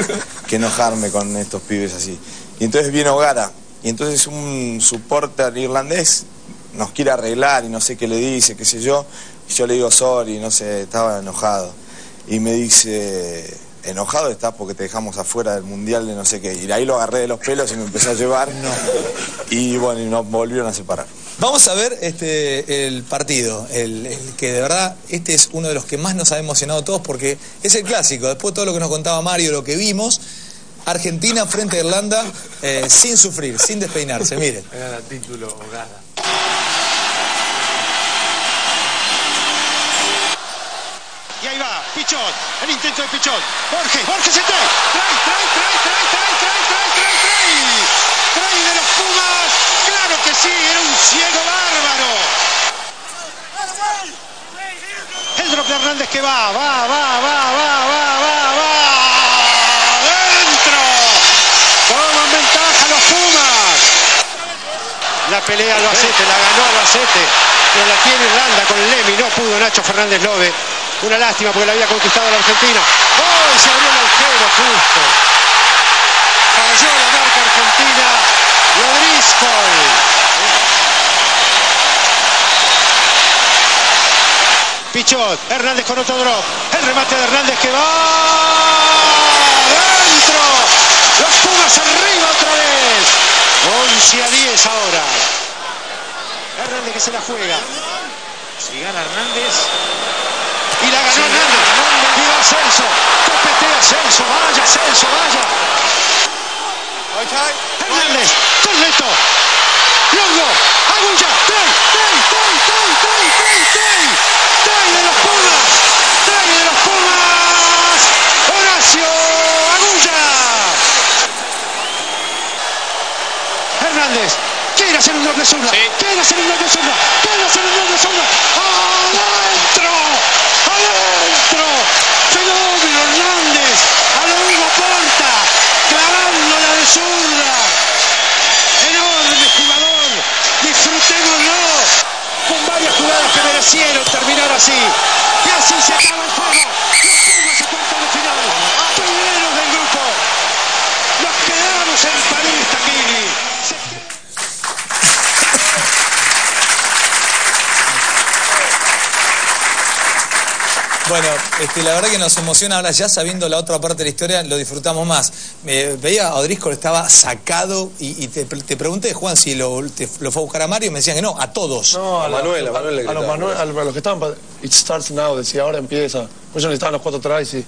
que enojarme con estos pibes así. Y entonces viene Ogara, y entonces un supporter irlandés nos quiere arreglar y no sé qué le dice, qué sé yo, y yo le digo sorry, no sé, estaba enojado. Y me dice, enojado estás porque te dejamos afuera del mundial de no sé qué. Y ahí lo agarré de los pelos y me empezó a llevar. Y bueno, y nos volvieron a separar. Vamos a ver este, el partido, el, el que de verdad este es uno de los que más nos ha emocionado a todos porque es el clásico. Después de todo lo que nos contaba Mario, lo que vimos, Argentina frente a Irlanda eh, sin sufrir, sin despeinarse. Miren. Era el título, ahí va, Pichot, el intento de Pichot. Jorge, Jorge se trae. Trae, trae, trae, trae, trae, trae, trae, trae, trae. Trae de los Pumas. Claro que sí, era un ciego bárbaro. El drop de Hernández que va, va, va, va, va, va, va, va. ¡Dentro! Toman ventaja los Pumas. La pelea Albacete, la ganó Albacete, pero la tiene Irlanda con Lemi, no pudo Nacho Fernández Lobe. Una lástima porque la había conquistado la Argentina. ¡Oh! Se abrió el agujero justo. Falló la marca argentina. Lodriscoll. Pichot, Hernández con otro drop. El remate de Hernández que va dentro. Los Pumas arriba otra vez. 11 a 10 ahora. Hernández que se la juega. Si gana Hernández. Ganó. Y va Celso. Topetea Celso. Vaya Celso, vaya. Hernández. Corneto. Longo. Agulla. Trae, trae, trae, trae, trae, trae, trae. Trae de los Pumas. Trae de los Pumas. Horacio Agulla. Hernández. Quiere hacer un doble zurda. Quiere hacer un doble zurda. Quiere hacer un doble zurda. ¡Adentro! ¡Adentro! Fenómeno Hernández. A lo Hugo Porta. Clavándola de zurda. Enorme jugador. Disfrutémoslo. Con varias jugadas que merecieron terminar así. Y así se acaba el juego. Los Pumas a cuarto de final. Primeros del grupo. Nos quedamos en París, Taquini. Bueno, este, la verdad que nos emociona ahora ya sabiendo la otra parte de la historia, lo disfrutamos más. Me veía a Odrisco estaba sacado y, y te, te pregunté, Juan, si lo, te- lo fue a buscar a Mario y me decían que no, a todos. No, a, Manuel, a Manuel a. Manuel- a los que estaban. It starts now, decía, ahora empieza. Pues yo necesitaban los cuatro tries y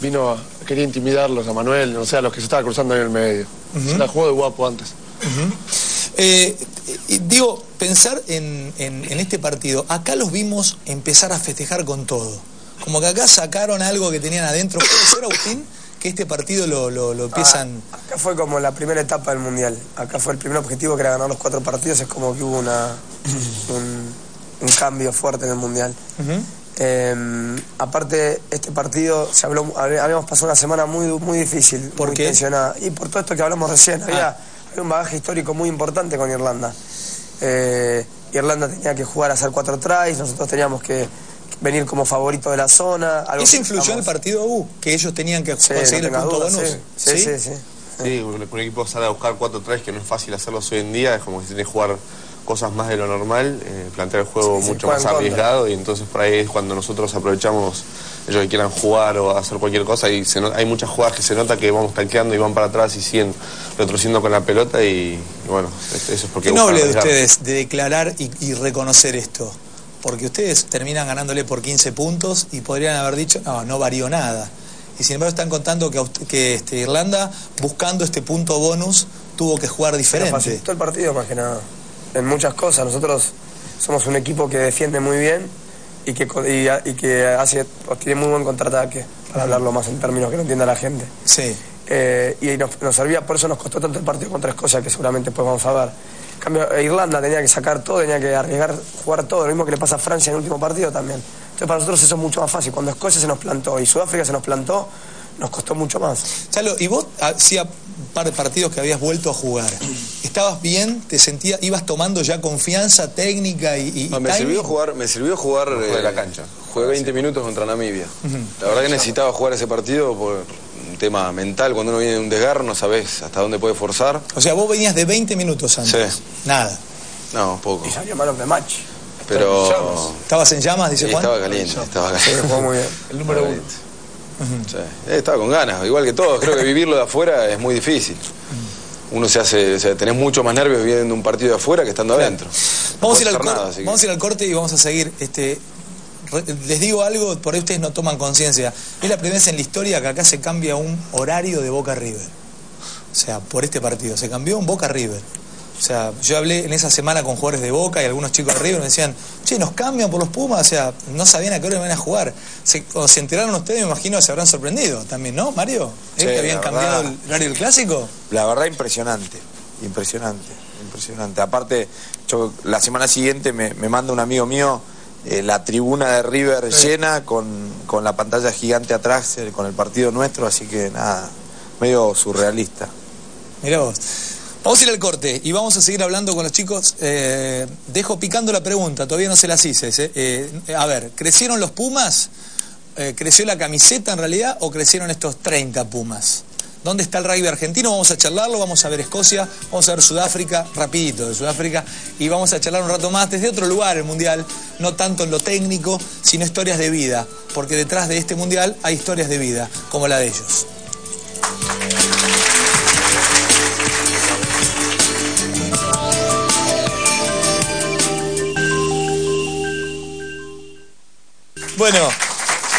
vino a. Quería intimidarlos a Manuel, no sé, a los que se estaba cruzando ahí en el medio. Se la jugó de guapo antes. Eh, eh, digo, pensar en, en- en este partido, acá los vimos empezar a festejar con todo. Como que acá sacaron algo que tenían adentro. ¿Puede ser, Agustín, que este partido lo, lo- lo empiezan... Ah, acá fue como la primera etapa del Mundial. Acá fue el primer objetivo que era ganar los cuatro partidos. Es como que hubo una, un, un cambio fuerte en el Mundial. Eh, aparte, este partido, se habló, hab- habíamos pasado una semana muy, muy difícil, ¿Por muy qué? tensionada. Y por todo esto que hablamos recién, había, había un bagaje histórico muy importante con Irlanda. Eh, Irlanda tenía que jugar a hacer cuatro tries, nosotros teníamos que venir como favorito de la zona. algo ¿Eso influyó en el partido, Agu? Que ellos tenían que Sí, conseguir no el punto dudas, bonus. sí. Sí, sí, sí. Sí, un, un equipo sale a buscar 4-3, que no es fácil hacerlos hoy en día, es como que se tiene que jugar cosas más de lo normal, eh, plantear el juego mucho más arriesgado y entonces por ahí es cuando nosotros aprovechamos ellos que quieran jugar o hacer cualquier cosa y se hay muchas jugadas que se nota que vamos tanqueando y van para atrás y siguen retrocediendo con la pelota y, y bueno, eso es porque Qué noble de ustedes de declarar y, y reconocer esto. Porque ustedes terminan ganándole por 15 puntos y podrían haber dicho, no, no varió nada. Y sin embargo están contando que, que este, Irlanda, buscando este punto bonus, tuvo que jugar diferente. facilitó el partido más que nada. En muchas cosas. Nosotros somos un equipo que defiende muy bien y que, y, y que hace, tiene muy buen contraataque, para hablarlo más en términos que no entienda la gente. Sí. Eh, y nos, nos servía, por eso nos costó tanto el partido con tres cosas que seguramente después vamos a ver. En cambio, eh, Irlanda tenía que sacar todo, tenía que arriesgar, jugar todo, lo mismo que le pasa a Francia en el último partido también. Entonces para nosotros eso es mucho más fácil. Cuando Escocia se nos plantó y Sudáfrica se nos plantó, nos costó mucho más. Chalo, y vos hacía un par de partidos que habías vuelto a jugar. ¿Estabas bien? ¿Te sentías, ibas tomando ya confianza técnica y, No, me timing? sirvió jugar, me sirvió jugar Juego de eh, la cancha. Jugué 20 minutos contra Namibia. La verdad que necesitaba jugar ese partido por un tema mental. Cuando uno viene de un desgarro no sabes hasta dónde puede forzar. O sea, vos venías de 20 minutos antes. Sí. Nada. No, poco. Y salió malo de match. Pero ¿Estabas en llamas, dice sí, Juan? estaba caliente, estaba Sí, caliente. jugó muy bien. El número uno. Sí. Eh, estaba con ganas, igual que todos. Creo que vivirlo de afuera es muy difícil. Uno se hace, o sea, tenés mucho más nervios viviendo un partido de afuera que estando adentro. No Vamos a, ir al nada, que- vamos a ir al corte y vamos a seguir. Este, Les digo algo, por ahí ustedes no toman conciencia. Es la primera vez en la historia que acá se cambia un horario de Boca River. O sea, por este partido. Se cambió un Boca River. O sea, yo hablé en esa semana con jugadores de Boca y algunos chicos de River me decían, che, nos cambian por los Pumas, o sea, no sabían a qué hora iban a jugar. Se, cuando se enteraron ustedes, me imagino, se habrán sorprendido también, ¿no, Mario? ¿Eh? Sí, que habían cambiado verdad. el horario del clásico. La verdad impresionante, impresionante, impresionante. Aparte, yo la semana siguiente me, me manda un amigo mío eh, la tribuna de River llena con, con la pantalla gigante atrás, eh, con el partido nuestro, así que nada, medio surrealista. Mirá vos. Vamos a ir al corte y vamos a seguir hablando con los chicos. Eh, dejo picando la pregunta, todavía no se las hice. ¿eh? Eh, a ver, ¿crecieron los Pumas? ¿Creció la camiseta en realidad o crecieron estos 30 Pumas? ¿Dónde está el rugby argentino? Vamos a charlarlo, vamos a ver Escocia, vamos a ver Sudáfrica, rapidito de Sudáfrica, y vamos a charlar un rato más desde otro lugar, el Mundial, no tanto en lo técnico, sino historias de vida, porque detrás de este Mundial hay historias de vida, como la de ellos. Bueno,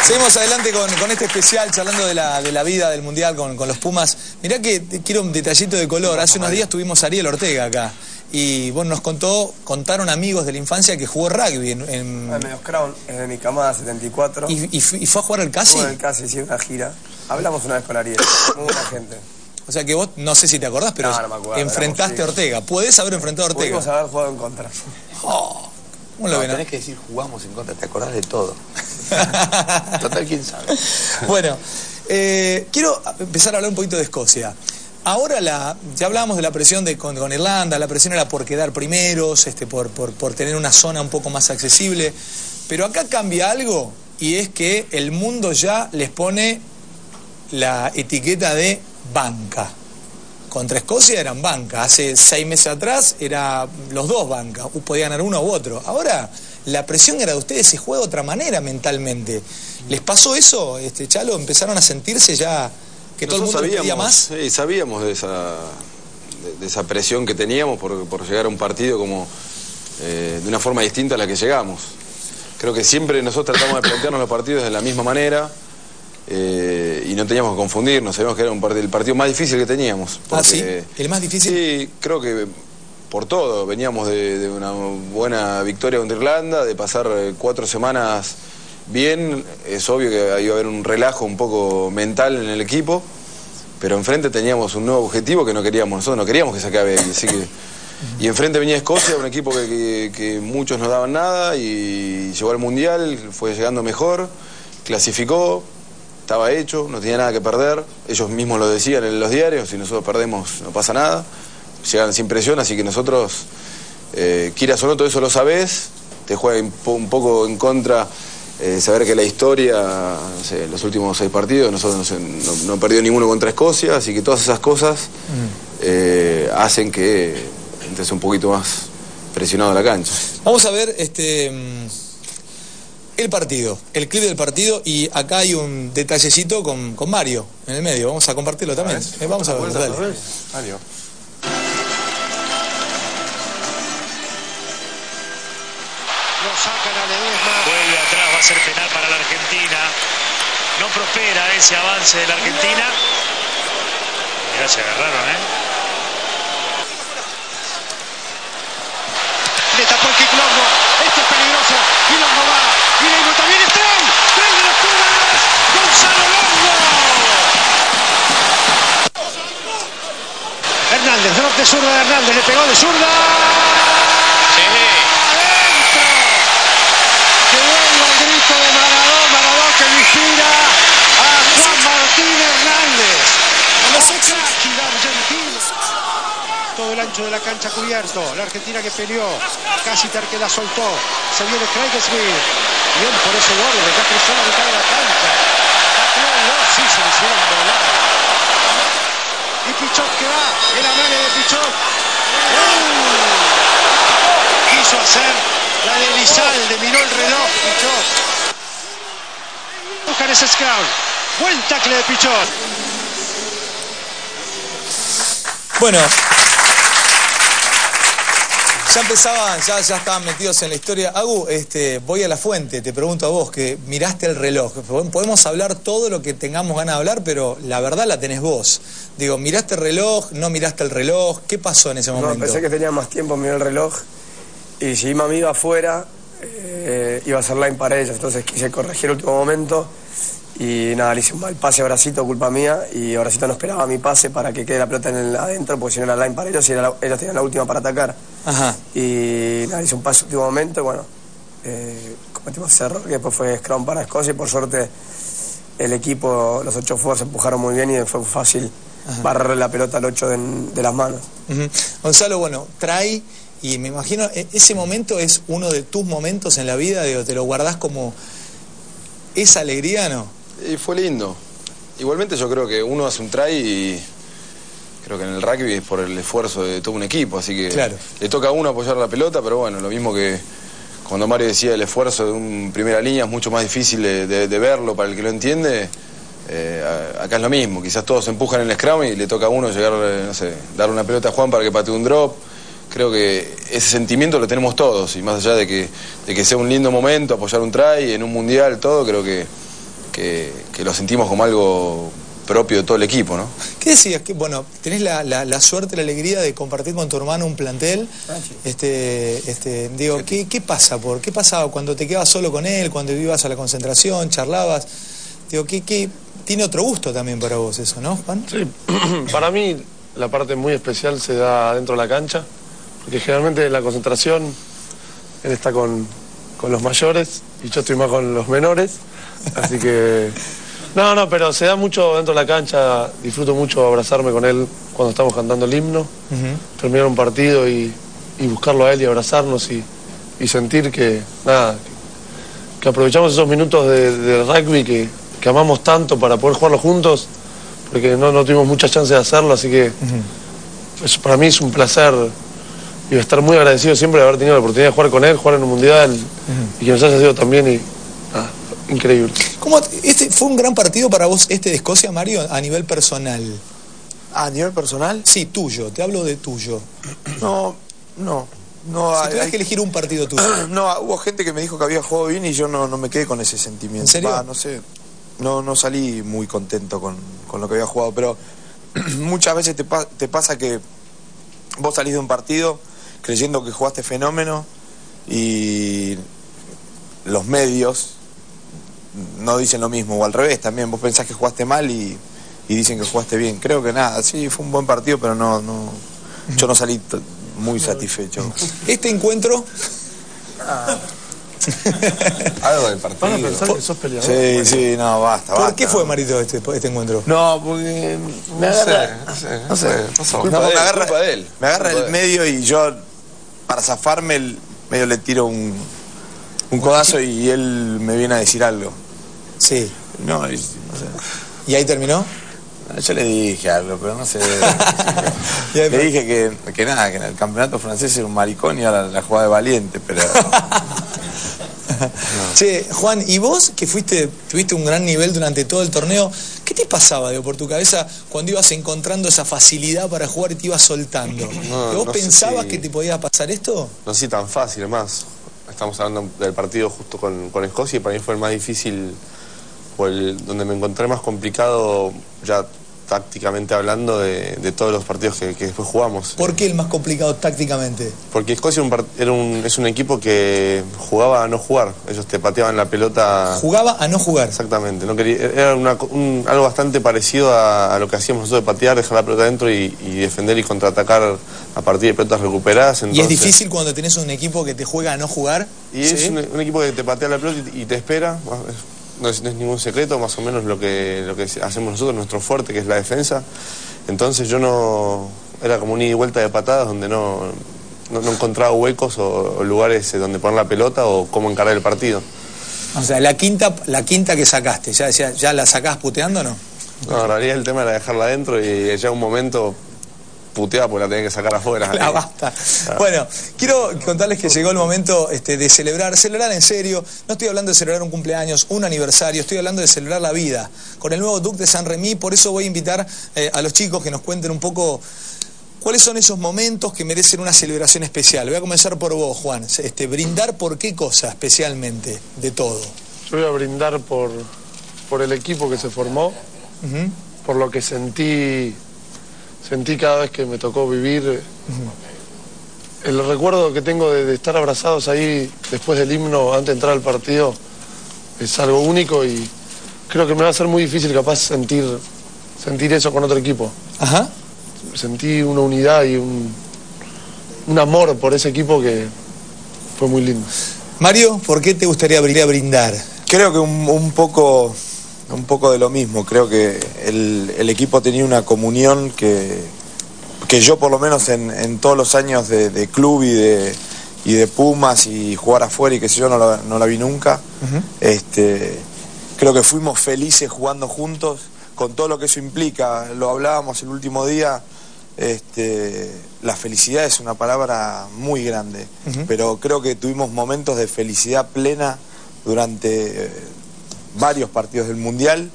seguimos adelante con, con este especial, charlando de la, de la vida del Mundial con, con los Pumas. Mirá que te- quiero un detallito de color. Hace unos días tuvimos a Ariel Ortega acá. Y bueno, nos contó, contaron amigos de la infancia que jugó rugby en, en- Ah, Medios Crown, es de mi camada 74. y, y fu- y fue a jugar al Casi. En el Casi, hice una gira. Hablamos una vez con Ariel, muy buena gente. O sea que vos, no sé si te acordás, pero No, no me acuerdo, enfrentaste a Ortega. Podés haber enfrentado a Ortega. Pudimos haber jugado en contra. Oh, ¿Cómo lo No, ven? tenés que decir jugamos en contra, te acordás de todo. Total, quién sabe. Bueno, eh, quiero empezar a hablar un poquito de Escocia. Ahora la, ya hablábamos de la presión de, con, con Irlanda, la presión era por quedar primeros, este, por, por, por tener una zona un poco más accesible, pero acá cambia algo y es que el mundo ya les pone la etiqueta de banca. Contra Escocia eran banca, hace seis meses atrás era los dos banca, podían ganar uno u otro. Ahora la presión era de ustedes, se juega de otra manera mentalmente. ¿Les pasó eso, este Chalo? ¿Empezaron a sentirse ya que todo el mundo sabíamos, más? sí, sabíamos de esa, de, de esa presión que teníamos por, por llegar a un partido como eh, de una forma distinta a la que llegamos. Creo que siempre nosotros tratamos de plantearnos los partidos de la misma manera eh, y no teníamos que confundirnos, sabíamos que era un el partido más difícil que teníamos. Ah, sí, porque- el más difícil. Sí, creo que por todo. Veníamos de, de una buena victoria contra Irlanda, de pasar eh, cuatro semanas bien. Es obvio que iba a haber un relajo un poco mental en el equipo, pero enfrente teníamos un nuevo objetivo que no queríamos. Nosotros no queríamos que se acabe ahí, así que... Y enfrente venía Escocia, un equipo que, que- que muchos no daban nada y llegó al Mundial, fue llegando mejor, clasificó, estaba hecho, no tenía nada que perder. Ellos mismos lo decían en los diarios, si nosotros perdemos no pasa nada. Llegan sin presión, así que nosotros, eh, quieras o no, todo eso lo sabés, te juega un po- un poco en contra eh, saber que la historia, no sé, los últimos seis partidos, nosotros no, no- perdió ninguno contra Escocia, así que todas esas cosas eh, hacen que entres un poquito más presionado a la cancha. Vamos a ver este mm, el partido, el clip del partido y acá hay un detallecito con, con Mario en el medio. Vamos a compartirlo también. Eh, vamos a verlo, dale. Mario. Lo sacan a Ledesma. Vuelve atrás, va a ser penal para la Argentina. No prospera ese avance de la Argentina. Mirá, se agarraron, ¿eh? Le tapó el kick Hernández, drop de zurda de Hernández. Le pegó de zurda. ¡Adentro! Que vuelva el grito de Maradó, Maradó que inspira a Juan Martín Hernández. Argentina. Todo el ancho de la cancha cubierto. La Argentina que peleó. Casi que la soltó. Se viene Craig Smith. Bien por ese gol. Ya cruzó la mitad de la cancha. Pateó, sí, se le hicieron volar. Pichot que va. El amague de Pichot. Quiso hacer la de Elizalde, miró el reloj, Pichot. Buscan ese scout. Buen tackle de Pichot. Bueno, Ya empezaban, ya, ya estaban metidos en la historia. Agu, este, voy a la fuente, te pregunto a vos, que miraste el reloj. Podemos hablar todo lo que tengamos ganas de hablar, pero la verdad la tenés vos. Digo, ¿miraste el reloj? ¿No miraste el reloj? ¿Qué pasó en ese No, momento? pensé que tenía más tiempo, miré el reloj. Y si mami iba afuera, eh, iba a hacer line para ellos. Entonces quise corregir el último momento. Y nada, le hice un mal pase a Bracito, culpa mía. Y Bracito no esperaba mi pase para que quede la pelota en el adentro, porque si no era line para ellos y la- ellos tenían la última para atacar. Ajá. Y nada, hice un pase último momento y bueno, eh, cometimos ese error que después fue scrum para Escocia y por suerte el equipo, los ocho forwards empujaron muy bien y fue fácil barrerle la pelota al ocho de, de las manos. Gonzalo, bueno, trae, y me imagino, e- ese momento es uno de tus momentos en la vida, digo, te lo guardás como esa alegría, ¿no? Y fue lindo. Igualmente yo creo que uno hace un try y creo que en el rugby es por el esfuerzo de todo un equipo, así que Claro. le toca a uno apoyar la pelota, pero bueno, lo mismo que cuando Mario decía el esfuerzo de un primera línea es mucho más difícil de, de- de verlo para el que lo entiende. Eh, acá es lo mismo, quizás todos se empujan en el scrum y le toca a uno llegar, eh, no sé, darle una pelota a Juan para que patee un drop. Creo que ese sentimiento lo tenemos todos y más allá de que, de que sea un lindo momento, apoyar un try en un mundial, todo, creo que, que, que lo sentimos como algo propio de todo el equipo, ¿no? ¿Qué decías? Que, bueno, tenés la, la- la suerte, la alegría de compartir con tu hermano un plantel. Este, este, digo, ¿qué, qué pasa? Por, ¿Qué pasaba cuando te quedabas solo con él, cuando ibas a la concentración, charlabas? Digo, ¿qué, qué, tiene otro gusto también para vos eso, ¿no, Juan? Sí, para mí la parte muy especial se da dentro de la cancha, porque generalmente en la concentración él está con, con los mayores y yo estoy más con los menores, así que... No, no, pero se da mucho dentro de la cancha, disfruto mucho abrazarme con él cuando estamos cantando el himno, terminar un partido y, y buscarlo a él y abrazarnos y, y sentir que, nada, que aprovechamos esos minutos de- del rugby que, que amamos tanto para poder jugarlo juntos, porque no, no tuvimos mucha chance de hacerlo, así que eso para mí es un placer y estar muy agradecido siempre de haber tenido la oportunidad de jugar con él, jugar en un mundial y que nos haya sido también y, nada, increíble. ¿Cómo, este, ¿Fue un gran partido para vos este de Escocia, Mario, a nivel personal? ¿A nivel personal? Sí, tuyo, te hablo de tuyo. No, no. no Si hay- tuvieras hay- que elegir un partido tuyo. No, hubo gente que me dijo que había jugado bien y yo no, no me quedé con ese sentimiento. ¿En serio? Va, no sé, no, no salí muy contento con, con lo que había jugado, pero muchas veces te, pa- te pasa que vos salís de un partido creyendo que jugaste fenómeno y los medios no dicen lo mismo, o al revés también, vos pensás que jugaste mal y, y dicen que jugaste bien. Creo que nada, sí, fue un buen partido, pero no, no yo no salí muy satisfecho. Este encuentro, Algo del partido. Van a pensar que sos peleador. Sí, sí, no, basta, ¿por basta. qué fue, Marito, este, este encuentro? No, porque me agarra, No sé, no sé, pasó. Culpa No, de me agarra, culpa de él. me agarra Culpa el medio y yo, para zafarme, el medio le tiro un, un codazo y él me viene a decir algo. Sí. No, y- no sé. ¿Y ahí terminó? Yo le dije algo, pero no sé. Le dije que, que nada, que en el campeonato francés era un maricón y ahora la jugaba de valiente, pero Che, Juan, ¿y vos que fuiste, tuviste un gran nivel durante todo el torneo, qué te pasaba digo, por tu cabeza cuando ibas encontrando esa facilidad para jugar y te ibas soltando? No, ¿Que ¿Vos no pensabas si- que te podía pasar esto? No sé si tan fácil, además. Estamos hablando del partido justo con, con Escocia y para mí fue el más difícil, o el, donde me encontré más complicado, ya tácticamente hablando, de, de todos los partidos que, que después jugamos. ¿Por qué el más complicado tácticamente? Porque Escocia era un par- era un- es un equipo que jugaba a no jugar. Ellos te pateaban la pelota. Jugaba a no jugar. Exactamente. No quería, era una co- un- algo bastante parecido a, a lo que hacíamos nosotros de patear, dejar la pelota adentro y, y defender y contraatacar a partir de pelotas recuperadas. ¿Y es difícil cuando tenés un equipo que te juega a no jugar? Y es ¿Sí? un, un equipo que te patea la pelota y, y te espera. No es, no es ningún secreto, más o menos lo que, lo que hacemos nosotros, nuestro fuerte, que es la defensa. Entonces yo no. Era como un ida y vuelta de patadas donde no, no, no encontraba huecos o, o lugares eh, donde poner la pelota o cómo encarar el partido. O sea, la quinta, la quinta que sacaste, ¿ya, ya, ya la sacás puteando o no? No, en realidad el tema era dejarla adentro y ya un momento puteaba porque la tenía que sacar afuera. La basta. Bueno, quiero contarles que llegó el momento este, de celebrar, celebrar en serio. No estoy hablando de celebrar un cumpleaños, un aniversario, estoy hablando de celebrar la vida. Con el nuevo Duc de San Remy, por eso voy a invitar eh, a los chicos que nos cuenten un poco ¿Cuáles son esos momentos que merecen una celebración especial? Voy a comenzar por vos, Juan. Este, ¿Brindar por qué cosa especialmente de todo? Yo voy a brindar por, por el equipo que se formó, por lo que sentí, sentí cada vez que me tocó vivir. El recuerdo que tengo de, de estar abrazados ahí después del himno, antes de entrar al partido, es algo único y creo que me va a ser muy difícil capaz sentir, sentir eso con otro equipo. Ajá. Sentí una unidad y un, un amor por ese equipo que fue muy lindo. Mario, ¿por qué te gustaría brin- a brindar? Creo que un, un poco, un poco de lo mismo. Creo que el, el equipo tenía una comunión que, que yo por lo menos en, en todos los años de, de club y de, y de Pumas y jugar afuera y que sé yo no la, no la vi nunca. este, creo que fuimos felices jugando juntos con todo lo que eso implica. Lo hablábamos el último día. Este, la felicidad es una palabra muy grande, pero creo que tuvimos momentos de felicidad plena durante varios partidos del Mundial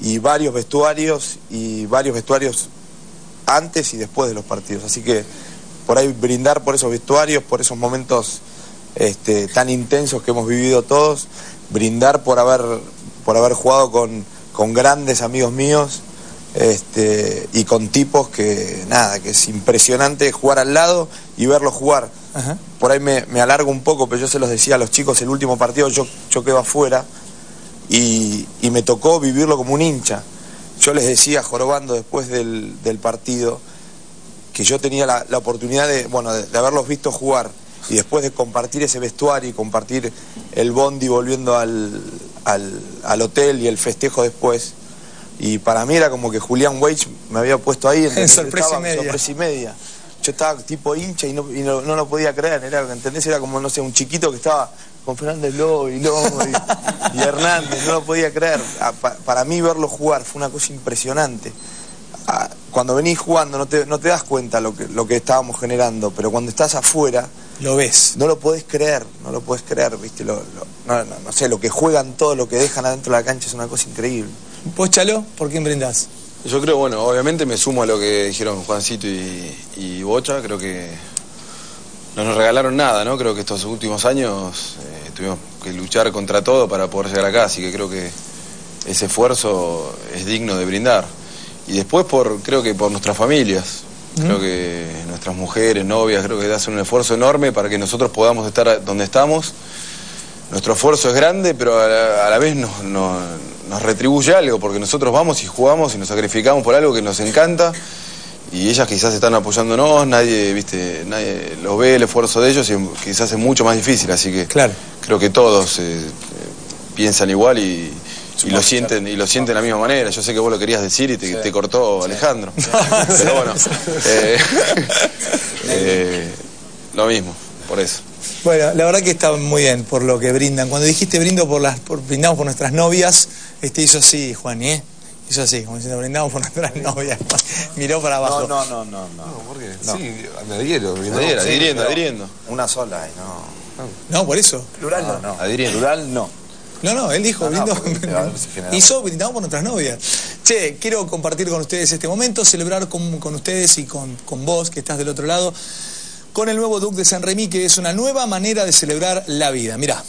y varios vestuarios y varios vestuarios antes y después de los partidos. Así que por ahí brindar por esos vestuarios, por esos momentos este, tan intensos que hemos vivido todos, brindar por haber, por haber jugado con, con grandes amigos míos este, y con tipos que, nada, que es impresionante jugar al lado y verlos jugar. Ajá. Por ahí me, me alargo un poco, pero yo se los decía a los chicos, el último partido yo, yo quedo afuera y, y me tocó vivirlo como un hincha. Yo les decía, jorobando después del, del partido, que yo tenía la, la oportunidad de, bueno, de, de haberlos visto jugar y después de compartir ese vestuario y compartir el bondi volviendo al, al, al hotel y el festejo después. Y para mí era como que Julián Weich me había puesto ahí. ¿entendés? Sorpresa y Estaba media. sorpresa y media. Yo estaba tipo hincha y no, y no, no lo podía creer, era, ¿entendés? Era como, no sé, un chiquito que estaba con Fernández Lobo y Lobo y, y Hernández, no lo podía creer. Ah, pa- para mí verlo jugar fue una cosa impresionante. Ah, Cuando venís jugando no te, no te das cuenta lo que, lo que estábamos generando, pero cuando estás afuera Lo ves. no lo podés creer, no lo podés creer, ¿viste? Lo, lo- no, no- no sé, lo que juegan todo, lo que dejan adentro de la cancha es una cosa increíble. ¿Vos, Chalo, por quién brindás? Yo creo, bueno, obviamente me sumo a lo que dijeron Juancito y, y Bocha, creo que no nos regalaron nada, ¿no? Creo que estos últimos años tuvimos que luchar contra todo para poder llegar acá, así que creo que ese esfuerzo es digno de brindar. Y después por, creo que por nuestras familias, creo que nuestras mujeres, novias, creo que hacen un esfuerzo enorme para que nosotros podamos estar donde estamos. Nuestro esfuerzo es grande, pero a la, a la vez nos, nos- nos retribuye algo, porque nosotros vamos y jugamos y nos sacrificamos por algo que nos encanta. Y ellas quizás están apoyándonos, nadie, viste, nadie lo ve el esfuerzo de ellos y quizás es mucho más difícil, así que Claro. Creo que todos eh, eh, piensan igual y, y lo sienten y lo sienten de la misma manera. Yo sé que vos lo querías decir y te, te cortó Alejandro. Pero bueno, eh, eh, lo mismo, por eso. Bueno, la verdad que está muy bien por lo que brindan. Cuando dijiste brindo por las, por, brindamos por nuestras novias, este hizo así, Juan, ¿eh? Hizo así, como diciendo, brindamos por nuestras novias. Miró para abajo. no, no, no. no. ¿Por qué? No. Sí, me adhiero. Adhiera, Sí, adhiriendo, adhiriendo. Una sola, y no. No, por eso. Plural no, no. Adhiriendo. Plural no. No, no, él dijo, No, no, brindó- hizo, brindamos por nuestras novias. Che, quiero compartir con ustedes este momento, celebrar con, con ustedes y con, con vos, que estás del otro lado, con el nuevo Duc de San Remy, que es una nueva manera de celebrar la vida. Mirá.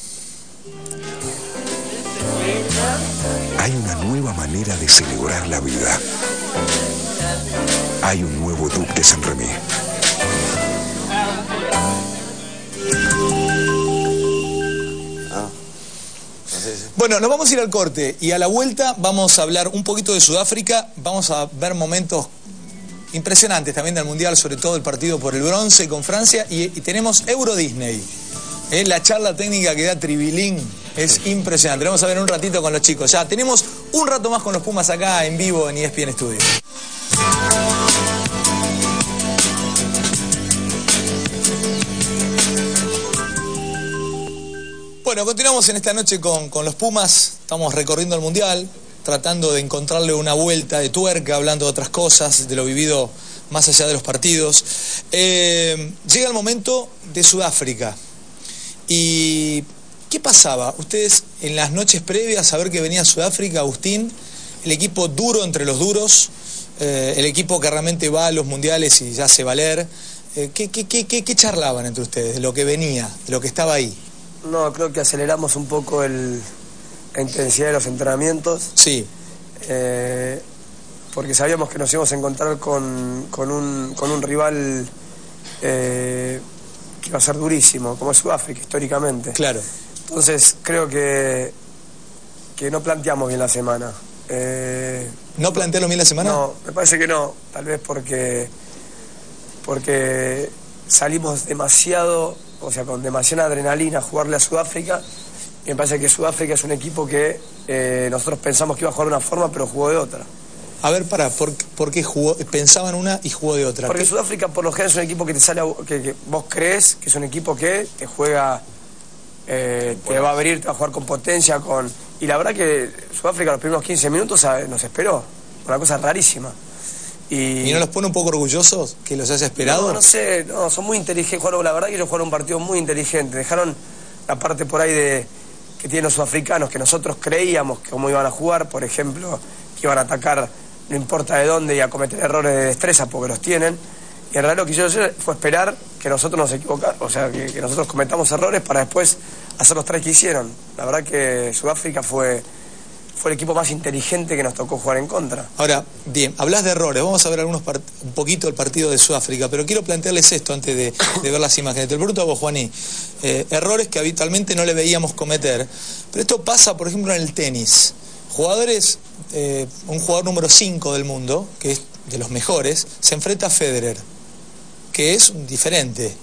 Hay una nueva manera de celebrar la vida. Hay un nuevo Duc de San Remy. Bueno, nos vamos a ir al corte y a la vuelta vamos a hablar un poquito de Sudáfrica, vamos a ver momentos impresionantes también del Mundial, sobre todo el partido por el bronce con Francia y, y tenemos Euro Disney. Eh, la charla técnica que da Tribilín es impresionante. Vamos a ver un ratito con los chicos. Ya tenemos un rato más con los Pumas acá en vivo en ESPN Studio. Bueno, continuamos en esta noche con, con los Pumas. Estamos recorriendo el Mundial, tratando de encontrarle una vuelta de tuerca, hablando de otras cosas, de lo vivido más allá de los partidos. Eh, llega el momento de Sudáfrica. ¿Y qué pasaba? Ustedes en las noches previas a ver que venía Sudáfrica, Agustín, el equipo duro entre los duros, eh, el equipo que realmente va a los mundiales y ya hace valer. Eh, ¿qué, qué, qué, qué, qué charlaban entre ustedes de lo que venía, de lo que estaba ahí? No, creo que aceleramos un poco el, la intensidad de los entrenamientos. Sí. eh, porque sabíamos que nos íbamos a encontrar con, con un, con un rival eh, que iba a ser durísimo, como es Sudáfrica históricamente. Claro. Entonces creo que, que no planteamos bien la semana. Eh, ¿No plantearon bien la semana? no, me parece que no, tal vez porque, porque salimos demasiado, o sea, con demasiada adrenalina jugarle a Sudáfrica. Y me parece que Sudáfrica es un equipo que eh, nosotros pensamos que iba a jugar de una forma, pero jugó de otra. A ver, para, ¿por, por qué jugó, pensaban una y jugó de otra? Porque ¿Qué- Sudáfrica por lo general es un equipo que te sale, a- que, que vos crees que es un equipo que te juega, eh, te va a abrir, te va a jugar con potencia, con y la verdad que Sudáfrica los primeros 15 minutos ah, nos esperó, una cosa rarísima. Y, ¿Y no los pone un poco orgullosos que los haya esperado? No, no sé, no, son muy inteligentes, jugaron, la verdad que ellos jugaron un partido muy inteligente, dejaron la parte por ahí de que tienen los sudafricanos, que nosotros creíamos que cómo iban a jugar, por ejemplo, que iban a atacar no importa de dónde y a cometer errores de destreza porque los tienen. Y en realidad lo que hicieron ellos fue esperar que nosotros nos equivocáramos, o sea, que, que nosotros cometamos errores para después hacer los tres que hicieron. La verdad que Sudáfrica fue, fue el equipo más inteligente que nos tocó jugar en contra. Ahora, bien, hablas de errores, vamos a ver algunos un poquito el partido de Sudáfrica, pero quiero plantearles esto antes de, ver las imágenes. Te pregunto a vos, Juaní. Eh, errores que habitualmente no le veíamos cometer, pero esto pasa, por ejemplo, en el tenis. Jugadores, eh, un jugador número 5 del mundo, que es de los mejores, se enfrenta a Federer, que es un diferente.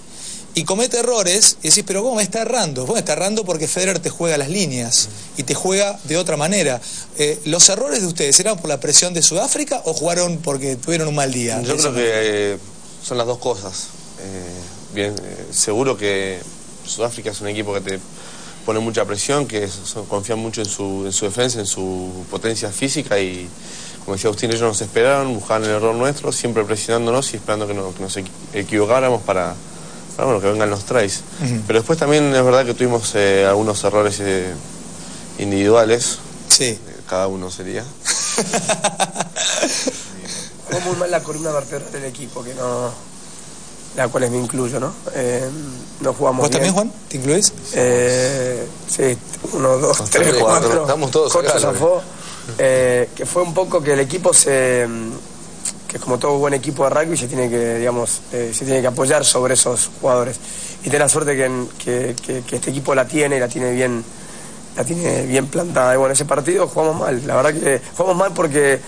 Y comete errores y decís, pero ¿cómo me está errando? Bueno, está errando porque Federer te juega las líneas y te juega de otra manera. Eh, ¿Los errores de ustedes eran por la presión de Sudáfrica o jugaron porque tuvieron un mal día? Yo creo que eh, son las dos cosas. Eh, bien, seguro que Sudáfrica es un equipo que te pone mucha presión, que son- confían mucho en su, en su defensa, en su potencia física y, como decía Agustín, ellos nos esperaron, buscaban el error nuestro, siempre presionándonos y esperando que, no- que nos equi- equivocáramos para, bueno, que vengan los tries. Ujú. Pero después también es verdad que tuvimos eh, algunos errores eh, individuales. Sí. Cada uno sería. Jugó muy mal la columna vertebral del equipo, que no. La cual me incluyo, ¿no? Eh, no jugamos ¿Vos bien. también, Juan? ¿Te incluís? Eh, sí, uno, dos, tres, cuatro. cuatro. Estamos todos acá. Eh, que fue un poco que el equipo se. Que como todo buen equipo de rugby se tiene que, digamos, eh, se tiene que apoyar sobre esos jugadores. Y tener la suerte que, que- este equipo la tiene y la tiene bien la tiene bien plantada. Y bueno, ese partido jugamos mal. La verdad que jugamos mal porque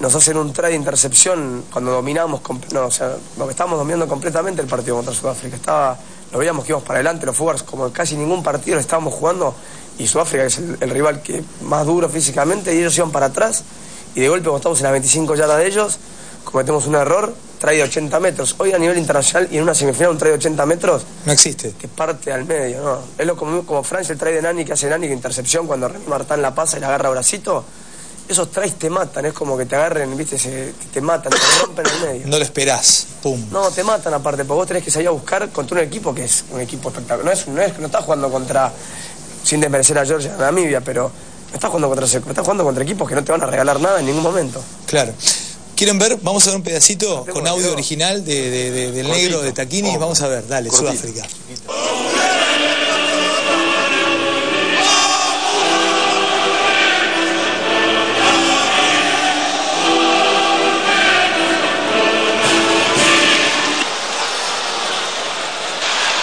nos hacen un try de intercepción cuando dominamos, no, o sea, lo estábamos dominando completamente el partido contra Sudáfrica. Estaba, lo veíamos que íbamos para adelante, los forwards como casi ningún partido lo estábamos jugando y Sudáfrica es el, rival que más duro físicamente y ellos iban para atrás y de golpe cuando estamos en las 25 yardas de ellos cometemos un error, try de 80 metros. Hoy a nivel internacional y en una semifinal un try de 80 metros No existe. que parte al medio, ¿no? Es lo como, como Francia, el try de Nani que hace Nani, que intercepción cuando René Martán la pasa y la agarra a bracito. Esos tries te matan, es como que te agarren, viste, se- te matan, te rompen el medio. No lo esperás. Pum. No, te matan aparte, porque vos tenés que salir a buscar contra un equipo que es un equipo espectacular. No es, no es, no estás jugando contra, sin desmerecer a Georgia, a Namibia, pero no estás jugando contra, estás jugando contra equipos que no te van a regalar nada en ningún momento. Claro. ¿Quieren ver? Vamos a ver un pedacito con audio video. original de, de- de- del Cortito. negro de Taquini. Oh. Vamos a ver, dale, Cortito. Sudáfrica.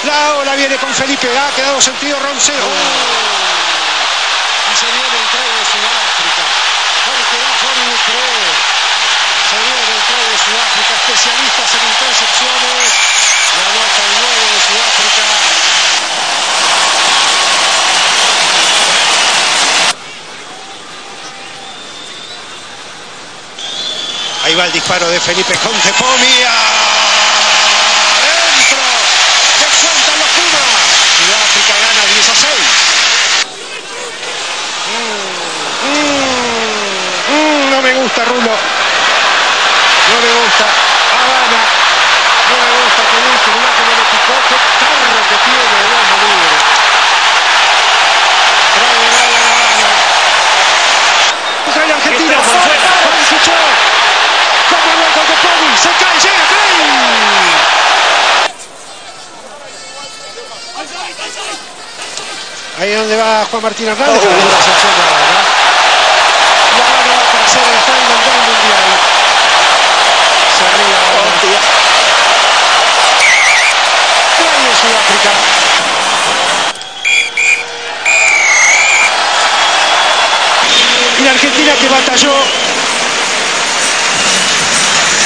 La ola viene con Felipe, ha quedado sentido Roncero. Y se viene el try de Sudáfrica. Porque va Fori cree. Se viene el try de Sudáfrica, especialistas en intercepciones. La nota el 9 de Sudáfrica. Ahí va el disparo de Felipe Contepomia. Dentro. Descuentan los Pumas. Sudáfrica gana 10 a 6. Mm, mm, no me gusta, Rulo. No me gusta. Habana. No me gusta que dice, mirá que me lo picó. Qué tarro que tiene de bombo libre. Bravo, bravo, Habana. Trae Argentina. Está por fuera. Juan Suchó. le va Juan Martín Hernández. de ahora. Y ahora va a aparecer el final del Mundial. Se ríe ahora. Trae en Sudáfrica. Y la Argentina que batalló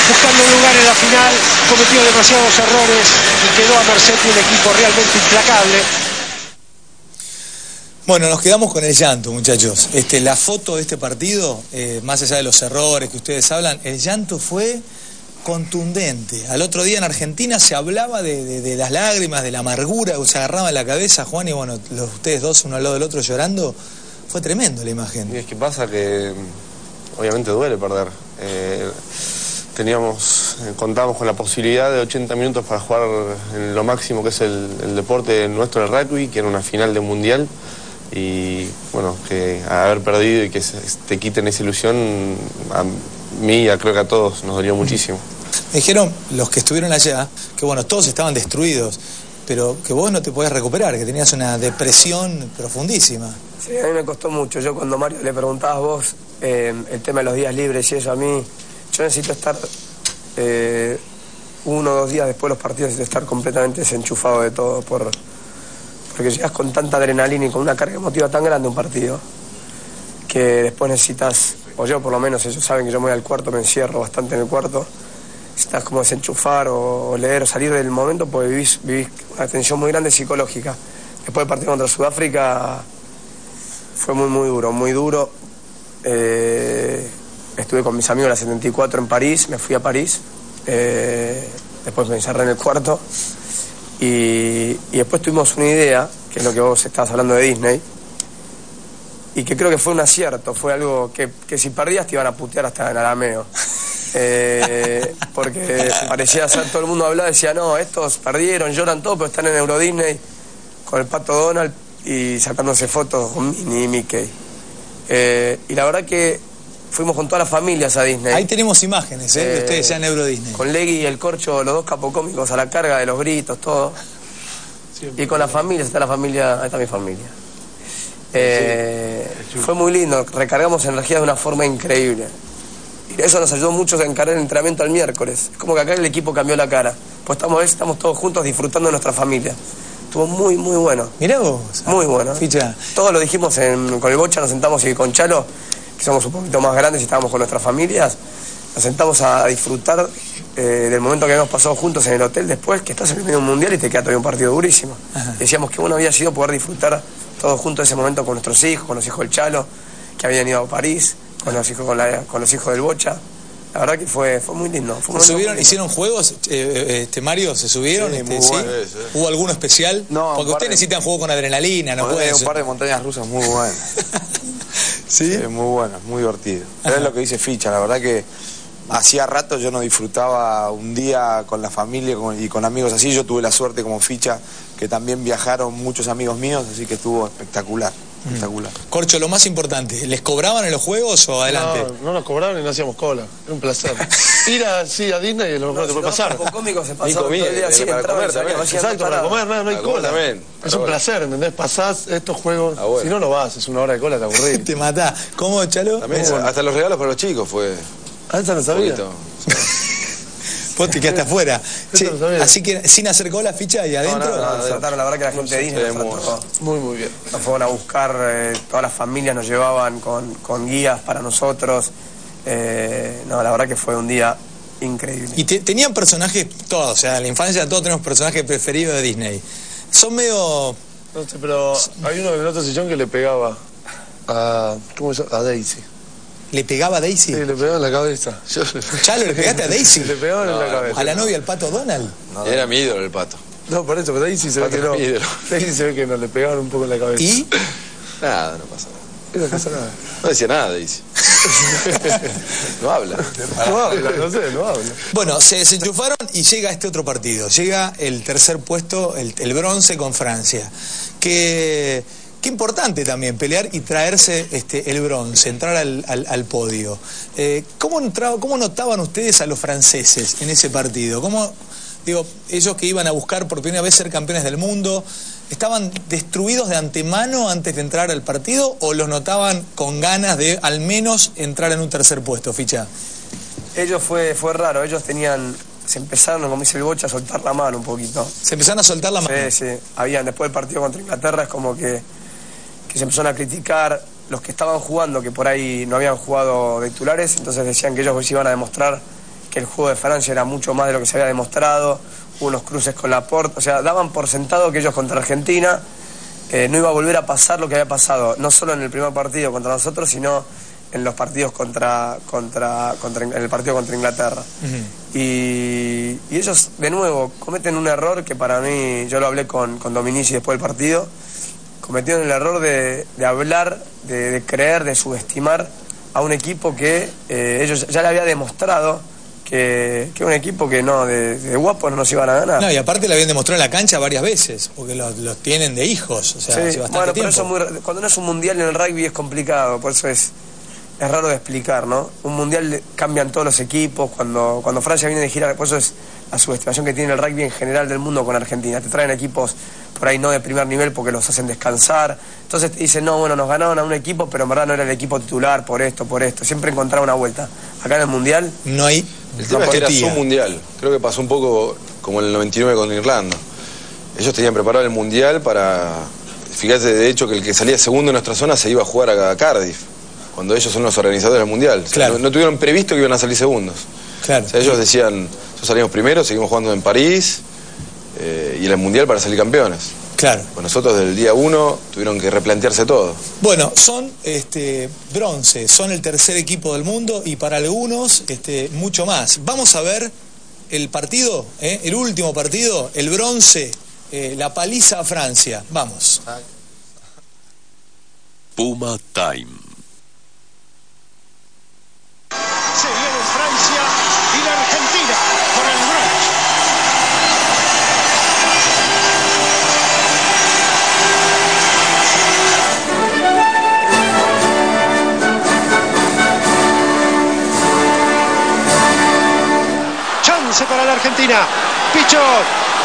buscando un lugar en la final, cometió demasiados errores y quedó a merced de un equipo realmente implacable. Bueno, nos quedamos con el llanto, muchachos. Este, la foto de este partido, eh, más allá de los errores que ustedes hablan, el llanto fue contundente. Al otro día en Argentina se hablaba de, las lágrimas, de la amargura, se agarraba en la cabeza, Juan, y bueno, los, ustedes dos uno al lado del otro llorando. Fue tremendo la imagen. Y es que pasa que obviamente duele perder. Eh, teníamos, eh, contábamos con la posibilidad de 80 minutos para jugar en lo máximo que es el, el deporte nuestro del rugby, que era una final de mundial. Y bueno, que haber perdido y que se- te quiten esa ilusión, a mí y a- creo que a todos nos dolió muchísimo. Me dijeron los que estuvieron allá que bueno, todos estaban destruidos, pero que vos no te podías recuperar, que tenías una depresión profundísima. Sí, a mí me costó mucho. Yo cuando Mario le preguntabas vos eh, el tema de los días libres y eso, a mí, yo necesito estar eh, uno o dos días después de los partidos, necesito estar completamente desenchufado de todo, por, porque llegas con tanta adrenalina y con una carga emotiva tan grande a un partido, que después necesitas, o yo por lo menos, ellos saben que yo me voy al cuarto, me encierro bastante en el cuarto, necesitas como desenchufar o, leer o salir del momento porque vivís, vivís una tensión muy grande psicológica. Después del partido contra Sudáfrica fue muy, muy duro, muy duro. Eh, estuve con mis amigos en la 74 en París, me fui a París, eh, después me encerré en el cuarto y, después tuvimos una idea, que es lo que vos estabas hablando de Disney, y que creo que fue un acierto, fue algo que, que si perdías te iban a putear hasta en arameo. Eh, porque parecía ser, todo el mundo hablaba, decía, no, estos perdieron, lloran todo, pero están en Euro Disney con el pato Donald y sacándose fotos con Minnie y Mickey. Eh, y la verdad que fuimos con todas las familias a Disney. Ahí tenemos imágenes, ¿eh? de Eh, ustedes ya en Euro Disney. Con Leggy y el corcho, los dos capocómicos a la carga de los gritos, todo. Y con la familia, está la familia, ahí está mi familia. Eh, fue muy lindo, recargamos energía de una forma increíble. Y eso nos ayudó mucho a encarar el entrenamiento al miércoles. Es como que acá el equipo cambió la cara. Pues estamos, estamos todos juntos disfrutando de nuestra familia. Estuvo muy, muy bueno. Mirá vos. Muy bueno. Ficha. Todos lo dijimos en- con el Bocha, nos sentamos y con Chalo, que somos un poquito más grandes y estábamos con nuestras familias, nos sentamos a disfrutar eh, del momento que habíamos pasado juntos en el hotel después, que estás en el medio de un mundial y te queda todavía un partido durísimo. Decíamos que bueno había sido poder disfrutar todos juntos ese momento con nuestros hijos, con los hijos del Chalo, que habían ido a París, con los hijos, con la- con los hijos del Bocha. La verdad que fue, fue muy lindo. Fue un ¿Se momento subieron, lindo. hicieron juegos, eh, eh, este, Mario? ¿Se subieron? Sí, Este, muy ¿sí? bueno. Sí, sí. ¿Hubo alguno especial? No, Porque ustedes de- necesitan juego con adrenalina, no pueden. un par de montañas rusas muy buenas. ¿Sí? Sí, muy buenas, muy divertido. Pero es lo que dice Ficha, la verdad que hacía rato yo no disfrutaba un día con la familia y con amigos así. Yo tuve la suerte como Ficha que también viajaron muchos amigos míos, así que estuvo espectacular, espectacular. Corcho, lo más importante, ¿les cobraban en los juegos o adelante? No, no nos cobraron y no hacíamos cola. Era un placer. Ir así a Disney es lo mejor que te puede Los pasar. se pasaban todo comida, el día así, para comer y también. no Exacto, para comer, no, no hay cola. también, Es un placer, ¿entendés? Pasás estos juegos. Ah, bueno. Si no, no vas, es una hora de cola, te aburrís. Te matá. ¿Cómo, Chalo? También, ¿Cómo? hasta los regalos para los chicos fue Ah, esa no sabía. Vos te quedaste afuera. Che, no así que sin hacer cola, ficha y adentro. No, nos trataron, la verdad que la gente de Disney trató. Muy, muy bien. Nos fueron a buscar, eh, todas las familias nos llevaban con, con guías para nosotros. Eh, no, la verdad que fue un día increíble. Y te- tenían personajes todos, o sea, en la infancia todos tenemos personajes preferidos de Disney. Son medio. No sé, pero hay uno en el otro sillón que le pegaba a. ¿Cómo se llama? A Daisy. ¿Le pegaba a Daisy? Sí, le pegaba en la cabeza. Yo- Chalo, ¿le pegaste a Daisy? Le pegaban en la cabeza. ¿A la novia, el pato Donald? Era mi ídolo el pato. No, por eso, pero Daisy se ve que no. es mi ídolo. Daisy se ve que no, le pegaban un poco en la cabeza. ¿Y? Nada, no pasa nada. No pasa nada. No decía nada, dice. no habla. No habla, no sé, no habla. Bueno, se desenchufaron y llega este otro partido. Llega el tercer puesto, el, el bronce con Francia. Que, qué importante también pelear y traerse este, el bronce, entrar al, al- al podio. Eh, ¿cómo, entraba- ¿Cómo notaban ustedes a los franceses en ese partido? ¿Cómo, digo, ellos que iban a buscar por primera vez ser campeones del mundo, ¿Estaban destruidos de antemano antes de entrar al partido o los notaban con ganas de al menos entrar en un tercer puesto, Ficha? Ellos fue, fue raro, ellos tenían, se empezaron, como dice el Bocha, a soltar la mano un poquito. Se empezaron a soltar la mano. Sí, sí. Habían, después del partido contra Inglaterra, es como que, que se empezaron a criticar los que estaban jugando, que por ahí no habían jugado de titulares, entonces decían que ellos iban a demostrar que el juego de Francia era mucho más de lo que se había demostrado, hubo unos cruces con la porta, o sea, daban por sentado que ellos contra Argentina eh, no iba a volver a pasar lo que había pasado, no solo en el primer partido contra nosotros, sino en los partidos contra, contra, contra en el partido contra Inglaterra. Y, y ellos, de nuevo, cometen un error que para mí, yo lo hablé con, con Dominici después del partido, cometieron el error de, de hablar, de, de creer, de subestimar a un equipo que eh, ellos ya le había demostrado que, que un equipo que no, de, de guapo no nos iban a ganar. No, y aparte lo habían demostrado en la cancha varias veces, porque los, los tienen de hijos, o sea, Sí, hace bastante bueno, pero tiempo. eso es muy- cuando no es un mundial en el rugby es complicado, por eso es, es raro de explicar, ¿no? Un mundial cambian todos los equipos, cuando, cuando Francia viene de gira, por eso es la subestimación que tiene el rugby en general del mundo con Argentina. Te traen equipos por ahí no de primer nivel porque los hacen descansar. Entonces te dicen, no, bueno, nos ganaron a un equipo, pero en verdad no era el equipo titular por esto, por esto. Siempre encontraba una vuelta. Acá en el mundial... No hay... El tema es que era su mundial. Creo que pasó un poco como en el 99 con Irlanda. Ellos tenían preparado el mundial para. Fíjate, de hecho, que el que salía segundo en nuestra zona se iba a jugar a Cardiff, cuando ellos son los organizadores del mundial. O sea, Claro. no, no tuvieron previsto que iban a salir segundos. Claro. O sea, ellos decían, nosotros salimos primero, seguimos jugando en París eh, y en el mundial para salir campeones. Claro. Pues nosotros del día uno tuvieron que replantearse todo. Bueno, son este, bronce, son el tercer equipo del mundo y para algunos este, mucho más. Vamos a ver el partido, ¿eh? el último partido, el bronce, eh, la paliza a Francia. Vamos. Puma Time. Se viene Francia y la Argentina por el bronce. Chance para la Argentina. Pichot,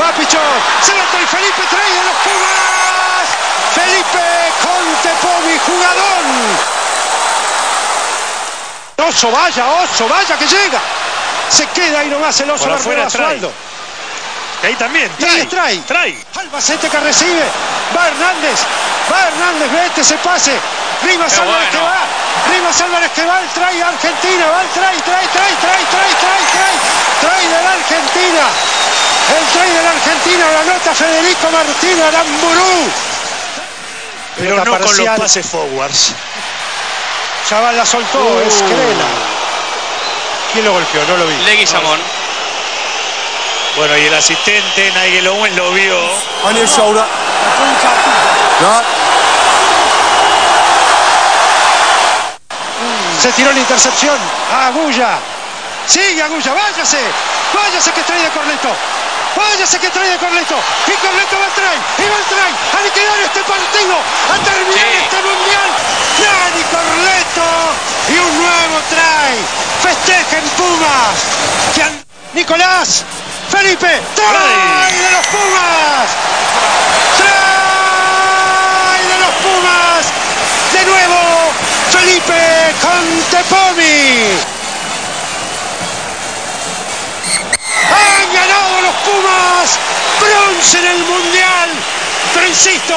va Pichot, se la trae Felipe, trae de los Pumas. Felipe Contepomi, jugadón. Oso, vaya, oso, vaya que llega. Se queda ahí nomás el oso afuera trae. Basualdo. Y ahí también, ahí trae, trae. Albacete que recibe. Va Hernández. Va Hernández, vete ese pase. Rivas Qué Álvarez que bueno. va. Rivas Álvarez que va. El trae Argentina. Va el trae, trae, trae, trae, trae, trae, trae. Trae de la Argentina. El trae de la Argentina. La nota Federico Martín Aramburú. Pero Pelota no con los parcial. pases forwards. Chaval la soltó. Uh. ¿Quién lo golpeó? No lo vi. Leguizamón. Bueno, y el asistente, Nigel Owen, lo vio. On your shoulder. Se tiró la intercepción. Agulla. Sigue Agulla. Váyase. Váyase que trae de Corleto. Váyase que trae de Corleto. Y Corleto va a traer. Y va a traer. A liquidar este partido. A terminar este mundial. Dani Corleto. Y un nuevo trae. Festejen Pumas. Que Nicolás. Felipe. Trae de los Pumas. Trae de los Pumas. De nuevo. Felipe Contepomi. en el Mundial. Pero insisto,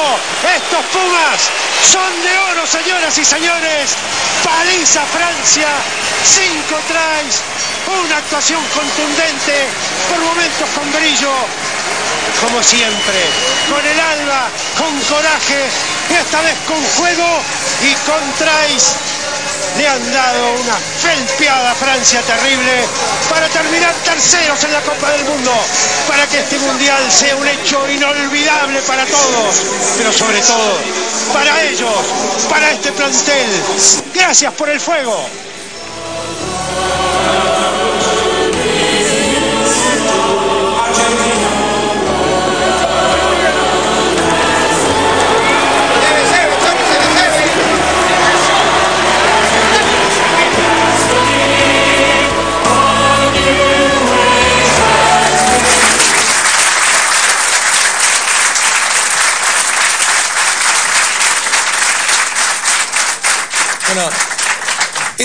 estos Pumas son de oro, señoras y señores. Paliza Francia, cinco tries, una actuación contundente, por momentos con brillo, como siempre, con el alba, con coraje, esta vez con juego y con tries le han dado una felpeada a Francia terrible para terminar terceros en la Copa del Mundo, para que este mundial sea un hecho inolvidable para todos, pero sobre todo para ellos, para este plantel. Gracias por el fuego.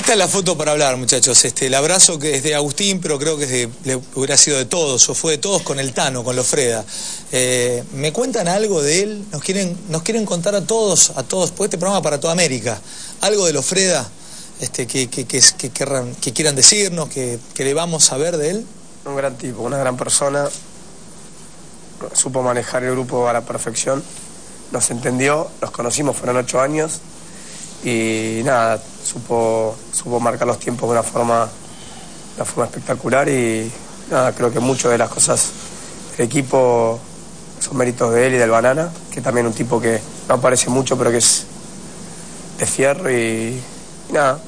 Esta es la foto para hablar, muchachos. Este, el abrazo que es de Agustín, pero creo que es de- le hubiera sido de todos, o fue de todos con el Tano, con Lofreda. Eh, ¿Me cuentan algo de él? ¿Nos quieren, nos quieren contar a todos, a todos, pues este programa para toda América, algo de Lofreda este, que, que, que, que quieran decirnos, que, que debamos saber de él? Un gran tipo, una gran persona. Supo manejar el grupo a la perfección. Nos entendió, nos conocimos, fueron ocho años. Y nada, supo, supo marcar los tiempos de una forma, una forma espectacular. Y nada, creo que muchas de las cosas del equipo son méritos de él y del Banana, que también un tipo que no aparece mucho, pero que es de fierro. Y, nada,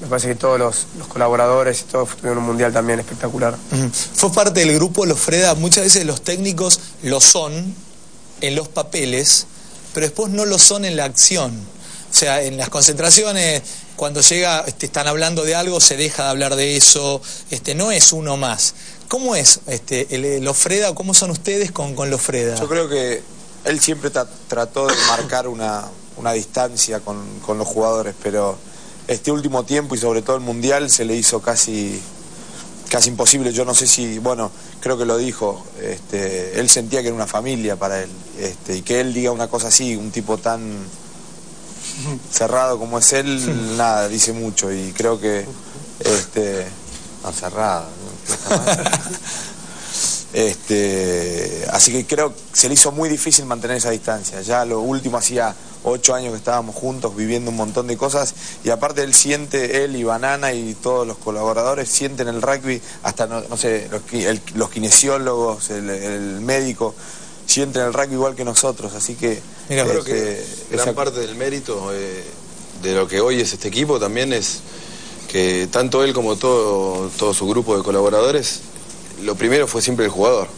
me parece que todos los, los colaboradores y todos tuvieron un mundial también espectacular. Fue parte del grupo Lofreda. Muchas veces los técnicos lo son en los papeles, pero después no lo son en la acción. O sea, en las concentraciones, cuando llega, este, están hablando de algo, se deja de hablar de eso. Este, no es uno más. ¿Cómo es este, el, el o cómo son ustedes con, con Lofreda? Yo creo que él siempre tra- trató de marcar una, una distancia con, con los jugadores, pero este último tiempo y sobre todo el Mundial se le hizo casi, casi imposible. Yo no sé si, bueno, creo que lo dijo, este, él sentía que era una familia para él, este, y que él diga una cosa así, un tipo tan cerrado como es él, nada, dice mucho y creo que este no cerrado este así que creo que se le hizo muy difícil mantener esa distancia. Ya lo último hacía ocho años que estábamos juntos viviendo un montón de cosas y aparte él siente él y Banana y todos los colaboradores sienten el rugby hasta no, no sé los, el- los kinesiólogos el, el médico sienten el rugby igual que nosotros así que Yo creo que gran esa- parte del mérito eh, de lo que hoy es este equipo también es que tanto él como todo, todo su grupo de colaboradores, lo primero fue siempre el jugador,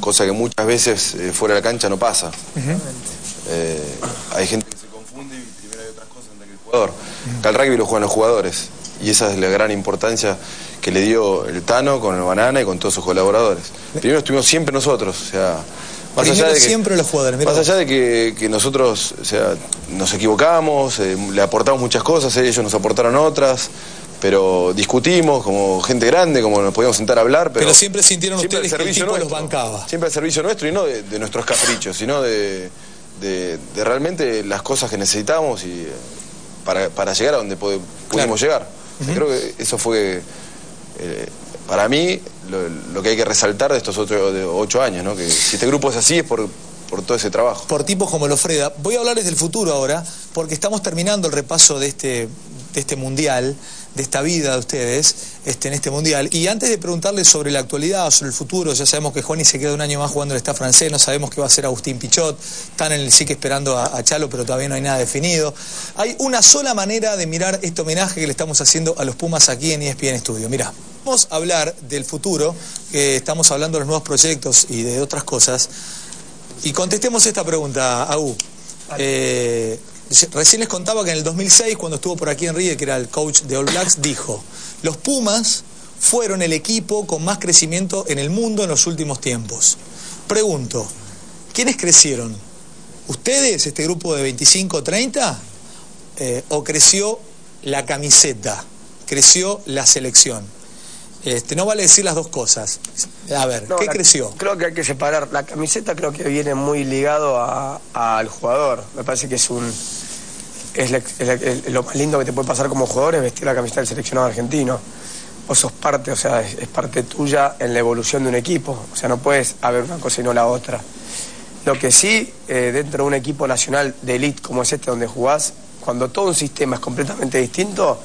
cosa que muchas veces eh, fuera de la cancha no pasa. Eh, hay gente que se confunde y primero hay otras cosas antes que el jugador. Acá el rugby lo juegan los jugadores y esa es la gran importancia que le dio el Tano con el Banana y con todos sus colaboradores. Primero estuvimos siempre nosotros, o sea, más allá de que, siempre los jugadores. mirá más vos. allá de que, que nosotros, o sea, nos equivocamos, eh, le aportamos muchas cosas, ellos nos aportaron otras, pero discutimos como gente grande, como nos podíamos sentar a hablar, pero, Pero siempre sintieron siempre ustedes al que el los bancaba. Siempre al servicio nuestro y no de, de nuestros caprichos, sino de, de- de realmente las cosas que necesitamos y eh, para, para llegar a donde pudimos llegar. O sea, Creo que eso fue, eh, para mí, lo, que hay que resaltar de estos ocho, ocho años, ¿no? que si este grupo es así es por, por todo ese trabajo. por tipos como Lofreda. Voy a hablarles del futuro ahora, porque estamos terminando el repaso de este, de este mundial, de esta vida de ustedes este, en este mundial. Y antes de preguntarles sobre la actualidad, sobre el futuro, ya sabemos que Juani se queda un año más jugando el Estado francés, no sabemos qué va a hacer Agustín Pichot, están en el que esperando a, a Chalo, pero todavía no hay nada definido. Hay una sola manera de mirar este homenaje que le estamos haciendo a los Pumas aquí en ESPN Studio. Mira. Vamos a hablar del futuro, que estamos hablando de los nuevos proyectos y de otras cosas. Y contestemos esta pregunta, Agu. Eh, recién les contaba que en el 2006, cuando estuvo por aquí Enrique, que era el coach de All Blacks, dijo, los Pumas fueron el equipo con más crecimiento en el mundo en los últimos tiempos. Pregunto, ¿quiénes crecieron? ¿Ustedes, este grupo de 25 30? Eh, ¿O creció la camiseta? ¿Creció la selección? Este, no vale decir las dos cosas. A ver, No, ¿qué la- creció? Creo que hay que separar. La camiseta creo que viene muy ligado a- al jugador. Me parece que es un es, la- es la- es lo más lindo que te puede pasar como jugador es vestir la camiseta del seleccionado argentino. Vos sos parte, o sea, es, es parte tuya en la evolución de un equipo. O sea, no puedes haber una cosa y no la otra. Lo que sí, eh, dentro de un equipo nacional de elite como es este donde jugás, cuando todo un sistema es completamente distinto,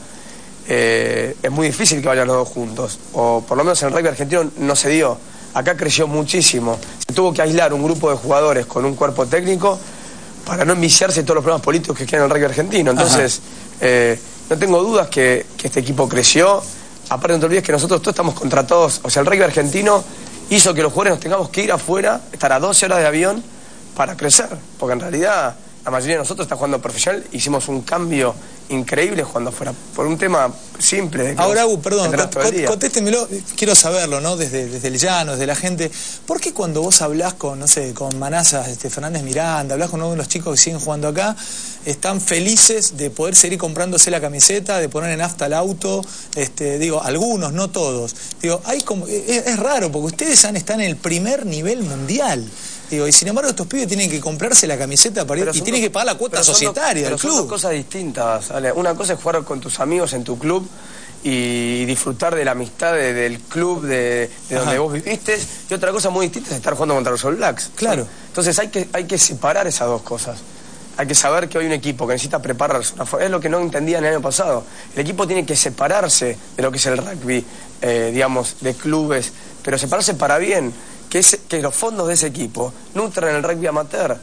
eh, es muy difícil que vayan los dos juntos. O por lo menos en el rugby argentino no se dio. Acá creció muchísimo. Se tuvo que aislar un grupo de jugadores con un cuerpo técnico para no enviciarse todos los problemas políticos que quedan en el rugby argentino. Entonces, eh, no tengo dudas que, que este equipo creció. Aparte, no te olvides que nosotros todos estamos contratados. O sea, el rugby argentino hizo que los jugadores nos tengamos que ir afuera, estar a 12 horas de avión para crecer. Porque en realidad la mayoría de nosotros está jugando profesional. Hicimos un cambio increíbles cuando fuera. Por un tema simple. Ahora, Gu, perdón, cont- contéstemelo, quiero saberlo, ¿no? Desde, desde el llano, desde la gente. ¿Por qué cuando vos hablás con, no sé, con Manazas, este, Fernández Miranda, hablás con uno de los chicos que siguen jugando acá, están felices de poder seguir comprándose la camiseta, de poner en nafta el auto? Este, digo, algunos, no todos. Digo, hay como, es, es raro, porque ustedes han, están en el primer nivel mundial. Digo, y sin embargo estos pibes tienen que comprarse la camiseta para ir, y son tienen que pagar la cuota son societaria del son club. dos cosas distintas, Ale. Una cosa es jugar con tus amigos en tu club y disfrutar de la amistad de- del club de, de donde vos viviste y otra cosa muy distinta es estar jugando contra los All Blacks. Claro. Entonces hay que, hay que separar esas dos cosas. Hay que saber que hay un equipo que necesita prepararse. Es lo que no entendía en el año pasado. El equipo tiene que separarse de lo que es el rugby, eh, digamos, de clubes, pero separarse para bien, que, que los fondos de ese equipo nutran el rugby amateur.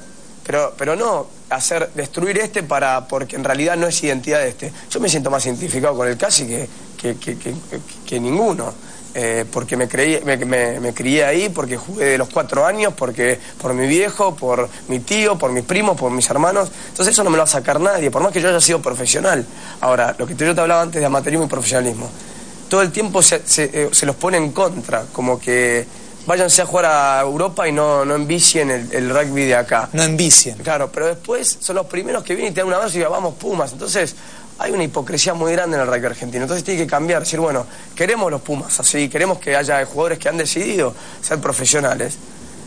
Pero, pero no hacer destruir este para porque en realidad no es identidad de este. Yo me siento más identificado con el casi que- que- que- que ninguno. Eh, porque me, creí, me, me- me crié ahí, porque jugué de los cuatro años, porque por mi viejo, por mi tío, por mis primos, por mis hermanos. Entonces eso no me lo va a sacar nadie, por más que yo haya sido profesional. Ahora, lo que yo te hablaba antes de amateurismo y profesionalismo, todo el tiempo se, se, eh, se los pone en contra, como que váyanse a jugar a Europa y no, no envicien el, el rugby de acá. No envicien. Claro, pero después son los primeros que vienen y te dan un abrazo y digan, vamos Pumas. Entonces hay una hipocresía muy grande en el rugby argentino. Entonces tiene que cambiar, decir, bueno, queremos los Pumas así, queremos que haya jugadores que han decidido ser profesionales.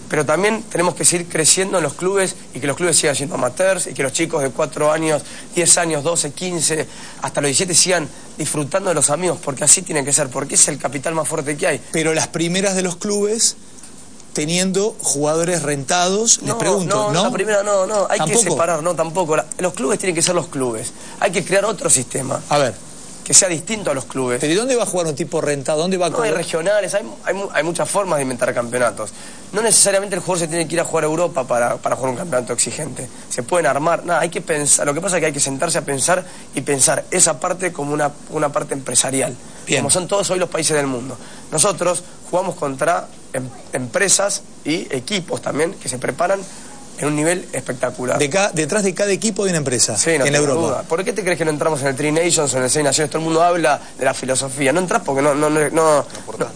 Pero también tenemos que seguir creciendo en los clubes y que los clubes sigan siendo amateurs y que los chicos de 4 años, 10 años, 12, 15, hasta los 17 sigan disfrutando de los amigos, porque así tiene que ser, porque es el capital más fuerte que hay. Pero las primeras de los clubes teniendo jugadores rentados, les pregunto, no, ¿no? la primera no, no, hay que separar, no, tampoco. La- los clubes tienen que ser los clubes. Hay que crear otro sistema. A ver. Que sea distinto a los clubes. ¿Pero y dónde va a jugar un tipo rentado? ¿Dónde va a No, hay regionales, hay, hay hay muchas formas de inventar campeonatos. No necesariamente el jugador se tiene que ir a jugar a Europa para, para jugar un campeonato exigente. Se pueden armar, nada, hay que pensar. Lo que pasa es que hay que sentarse a pensar y pensar esa parte como una, una parte empresarial. Bien. Como son todos hoy los países del mundo. Nosotros jugamos contra em- empresas y equipos también que se preparan en un nivel espectacular. De detrás de cada equipo hay una empresa Sí, no en Europa. duda. ¿Por qué te crees que no entramos en el Tri Nations o en el Seis Naciones? Todo el mundo habla de la filosofía. No entras porque no, no, no, no,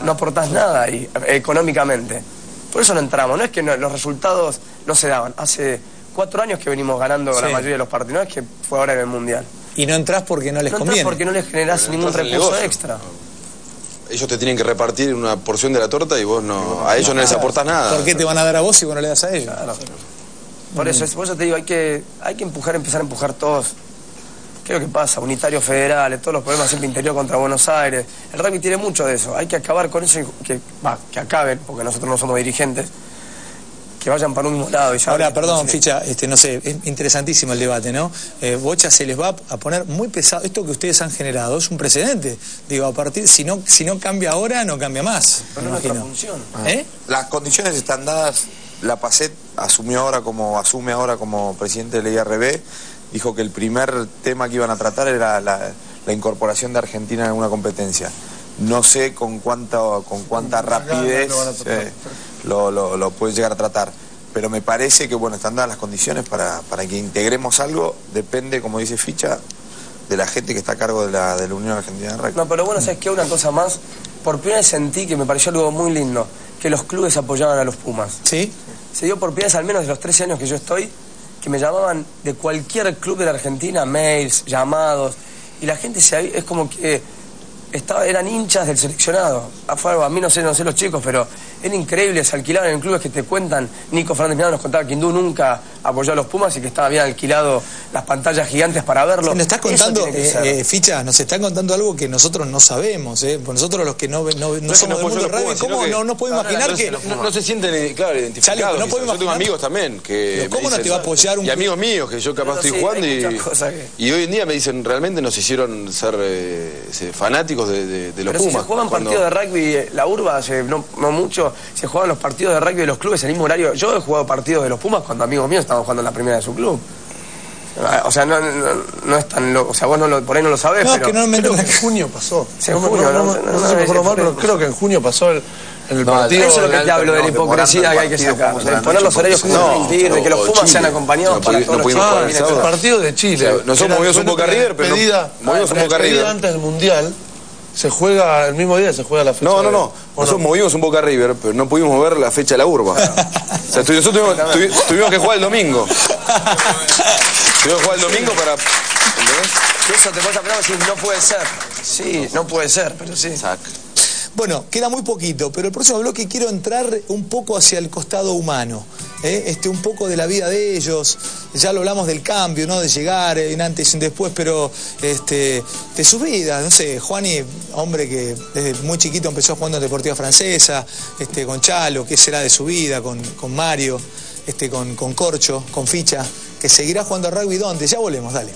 no aportás nada ahí, eh, económicamente. Por eso no entramos. No es que no- los resultados no se daban. Hace cuatro años que venimos ganando la Sí. mayoría de los partidos. No es que fue ahora en el Mundial. Y no entras porque no les no conviene. entras porque no les generás ningún recurso extra. Ellos te tienen que repartir una porción de la torta y vos no. A ellos no les aportás nada. ¿Por qué te van a dar a vos si vos no le das a ellos? Por eso, es- por eso te digo, hay que, hay que empujar, empezar a empujar todos. ¿Qué es lo que pasa? Unitarios federales, todos los problemas siempre interior contra Buenos Aires. El rugby tiene mucho de eso. Hay que acabar con eso y que, que acaben, porque nosotros no somos dirigentes, que vayan para un mismo lado. Y ya Ahora, perdón. Ficha, este, no sé, es interesantísimo el debate, ¿no? Eh, Bocha se les va a poner muy pesado. Esto que ustedes han generado es un precedente. Digo, a partir, si no, si no cambia ahora, no cambia más. Pero no es función. ¿Eh? Las condiciones están dadas. La PACET asumió ahora como, asume ahora como presidente del IRB. Dijo que el primer tema que iban a tratar era la, la incorporación de Argentina en alguna competencia. No sé con cuánta, con cuánta rapidez lo eh, lo, lo, lo pueden llegar a tratar. Pero me parece que bueno, están dadas las condiciones para, para que integremos algo. Depende, como dice Ficha, de la gente que está a cargo de la, de la Unión Argentina de Rugby. No, pero bueno, ¿sabes qué? Una cosa más. Por primera vez sentí que me pareció algo muy lindo, que los clubes apoyaban a los Pumas. ¿Sí? Se dio por vez, al menos de los 13 años que yo estoy, que me llamaban de cualquier club de la Argentina, mails, llamados, y la gente se, es como que estaba, eran hinchas del seleccionado. Afuera, a mí no sé, no sé los chicos, pero era increíble, se alquilaban en clubes que te cuentan. Nico Fernández Miranda nos contaba que Hindú nunca apoyó a los Pumas y que estaba bien alquilado las pantallas gigantes para verlo. Nos estás contando, eh, eh, Ficha, nos están contando algo que nosotros no sabemos, ¿eh? Porque nosotros los que no, no, no, somos no del mundo ¿cómo que- no, no podemos Ahora, imaginar que... no, no se sienten, eh, claro, identificados. No podemos Yo tengo imaginar- amigos también que. ¿cómo no te va a apoyar un Y amigos míos que yo capaz estoy sí, jugando y. hoy en día me dicen, realmente nos hicieron ser eh, fanáticos de, de- de los Pero si Pumas. se juegan cuando- partidos de rugby, la urba hace no, no mucho, se juegan los partidos de rugby de los clubes en el mismo horario. Yo he jugado partidos de los Pumas cuando amigos míos estaban jugando en la primera de su club. O sea, no, no, no es tan loco. O sea, vos no lo, por ahí no lo sabés, No, pero... que no me Creo que en junio pasó. Sí, En junio, junio, no, no, no, no, no sé si me mal, pero creo que en junio pasó el, en el No, partido. Eso es lo que te hablo de la hipocresía que hay que sacar. De poner los horarios como no, tienen que ir, de que los Pumas Chile. sean acompañados No para todos los chicos que el partido de Chile. Nosotros que movimos un Boca River, pero movimos un Boca River. antes del Mundial. Se juega el mismo día, se juega la fecha. No, no, no. ¿o Nosotros movimos un Boca River, pero no pudimos mover la fecha de la urba. O sea, nosotros tuvimos, tuvi- tuvimos que jugar el domingo. Tuvimos que jugar el domingo para. ¿entendés? Eso te pasa, pero si no puede ser. Sí, no puede ser, pero sí. Bueno, queda muy poquito, pero el próximo bloque quiero entrar un poco hacia el costado humano, ¿eh? este, un poco de la vida de ellos. Ya lo hablamos del cambio, ¿no? De llegar en antes y en después, pero este, de su vida, no sé, Juani, hombre que desde muy chiquito empezó jugando en Deportiva Francesa, este, con Chalo, qué será de su vida, con, con Mario, este, con, con Corcho, con Ficha, que seguirá jugando a rugby, ¿dónde? Ya volvemos, dale.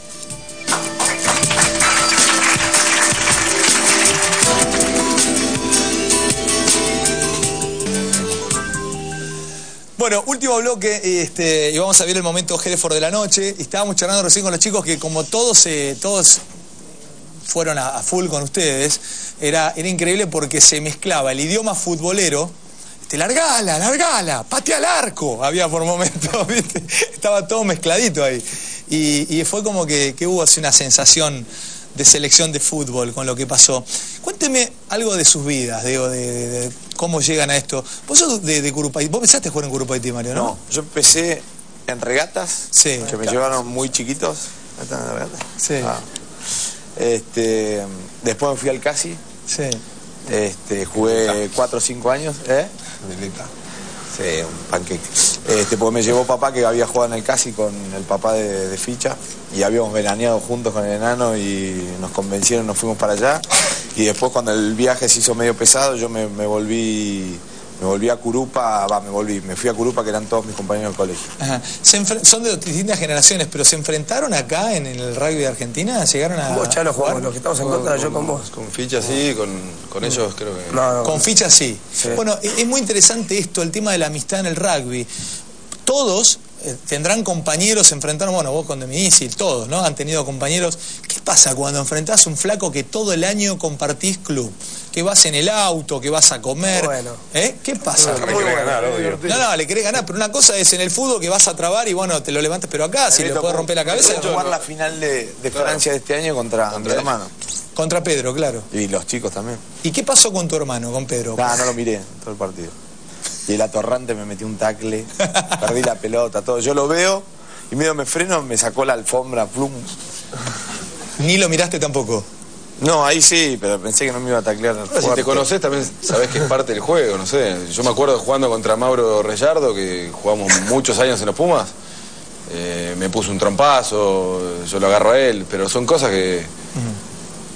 Bueno, último bloque, este, y vamos a ver el momento Hereford de la noche. Estábamos charlando recién con los chicos que como todos, eh, todos fueron a, full con ustedes, era, era increíble porque se mezclaba el idioma futbolero, este, largala, largala, patea al arco, había por momentos, estaba todo mezcladito ahí. Y, fue como que hubo así una sensación de selección de fútbol con lo que pasó. Cuénteme algo de sus vidas, digo, de, de- de cómo llegan a esto. Vos sos de, de Curupaití, vos empezaste a jugar en Curupaití, Mario, ¿no? No, yo empecé en regatas, Sí. que me llevaron muy chiquitos. ¿Están en regatas? Sí. Ah. Este, después me fui al Casi, Sí. este, jugué 4 o 5 años. ¿eh? Sí, un panqueque. Este, porque me llevó papá que había jugado en el Casi con el papá de, Ficha y habíamos veraneado juntos con el enano y nos convencieron, nos fuimos para allá. Y después cuando el viaje se hizo medio pesado, yo me volví me volví a Curupa, va, me volví, me fui a Curupa que eran todos mis compañeros del colegio. Ajá. Se enfre- son de distintas generaciones, pero ¿se enfrentaron acá en el rugby de Argentina? ¿Llegaron a Vos, Chalo, jugar? jugamos, los que estamos en contra, yo con vos. Con ficha sí, con, con ellos creo que. No, no. Con fichas sí. Sí. Bueno, e- es muy interesante esto, el tema de la amistad en el rugby. Todos eh, tendrán compañeros, se enfrentaron, bueno, vos con Demisil, todos, ¿no? Han tenido compañeros. ¿Qué pasa cuando enfrentás un flaco que todo el año compartís club? Que vas en el auto, que vas a comer. Bueno. ¿Eh? ¿Qué pasa? Muy bueno. No, no, le querés ganar, pero una cosa es en el fútbol que vas a trabar y bueno, te lo levantas, pero acá si le puedes romper la cabeza, Yo jugar la final de, de Francia de este año contra, mi hermano. contra Pedro, claro. Y los chicos también. ¿Y qué pasó con tu hermano, con Pedro? No, no lo miré todo el partido. Y el atorrante me metió un tacle, perdí la pelota, todo. Yo lo veo y medio me freno, me sacó la alfombra, plum. Ni lo miraste tampoco. No, ahí sí, pero pensé que no me iba a taclear. Ahora, Si te conoces también sabés que es parte del juego, no sé. Yo me acuerdo jugando contra Mauro Reyardo, que jugamos muchos años en los Pumas. Eh, me puso un trompazo, yo lo agarro a él, pero son cosas que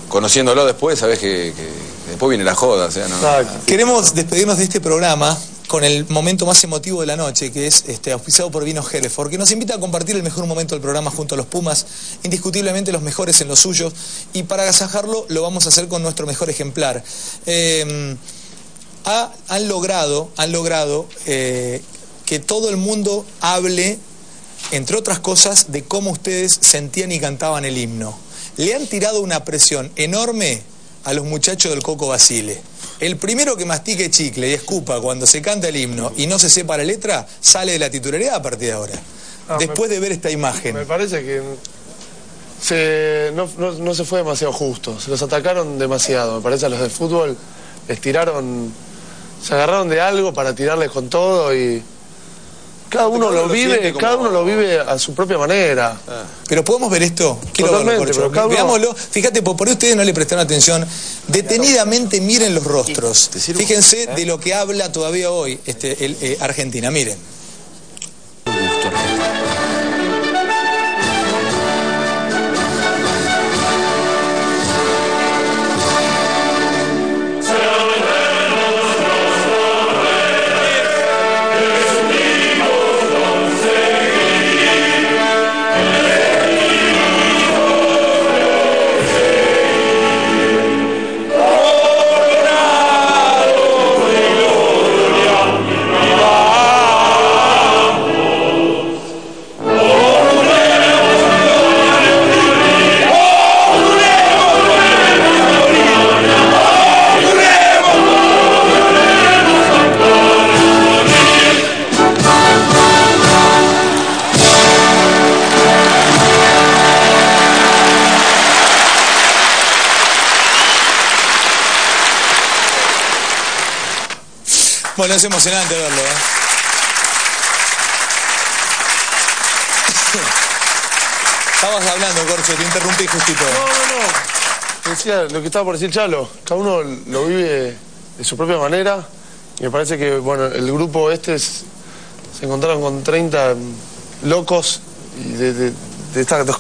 conociéndolo después sabés que, que después viene la joda, o sea, no. Queremos despedirnos de este programa con el momento más emotivo de la noche, que es este, auspiciado por Vino Hereford, que nos invita a compartir el mejor momento del programa junto a los Pumas, indiscutiblemente los mejores en los suyos, y para agasajarlo lo vamos a hacer con nuestro mejor ejemplar. Ha- han logrado, han logrado eh, que todo el mundo hable, entre otras cosas, de cómo ustedes sentían y cantaban el himno. Le han tirado una presión enorme a los muchachos del Coco Basile. El primero que mastique chicle y escupa cuando se canta el himno y no se sepa la letra, sale de la titularidad a partir de ahora. Ah, Después de ver esta imagen. Me parece que se, no, no- no se fue demasiado justo. Se los atacaron demasiado. Me parece a los de fútbol les tiraron. Se agarraron de algo para tirarles con todo y. Cada uno Cada uno lo lo vive, como- cada uno lo vive a su propia manera. Pero podemos ver esto. Quiero Totalmente, verlo, pero cada uno- Veámoslo. Fíjate, por, por ahí ustedes no le prestaron atención. Detenidamente miren los rostros. Fíjense de lo que habla todavía hoy este, el, eh, Argentina. Miren. Emocionante verlo, ¿eh? Estabas hablando, Corcho, te interrumpí justito. No, no, no. Decía lo que estaba por decir Chalo. Cada uno lo vive de su propia manera. Me parece que, bueno, el grupo este es- se encontraron con 30 locos de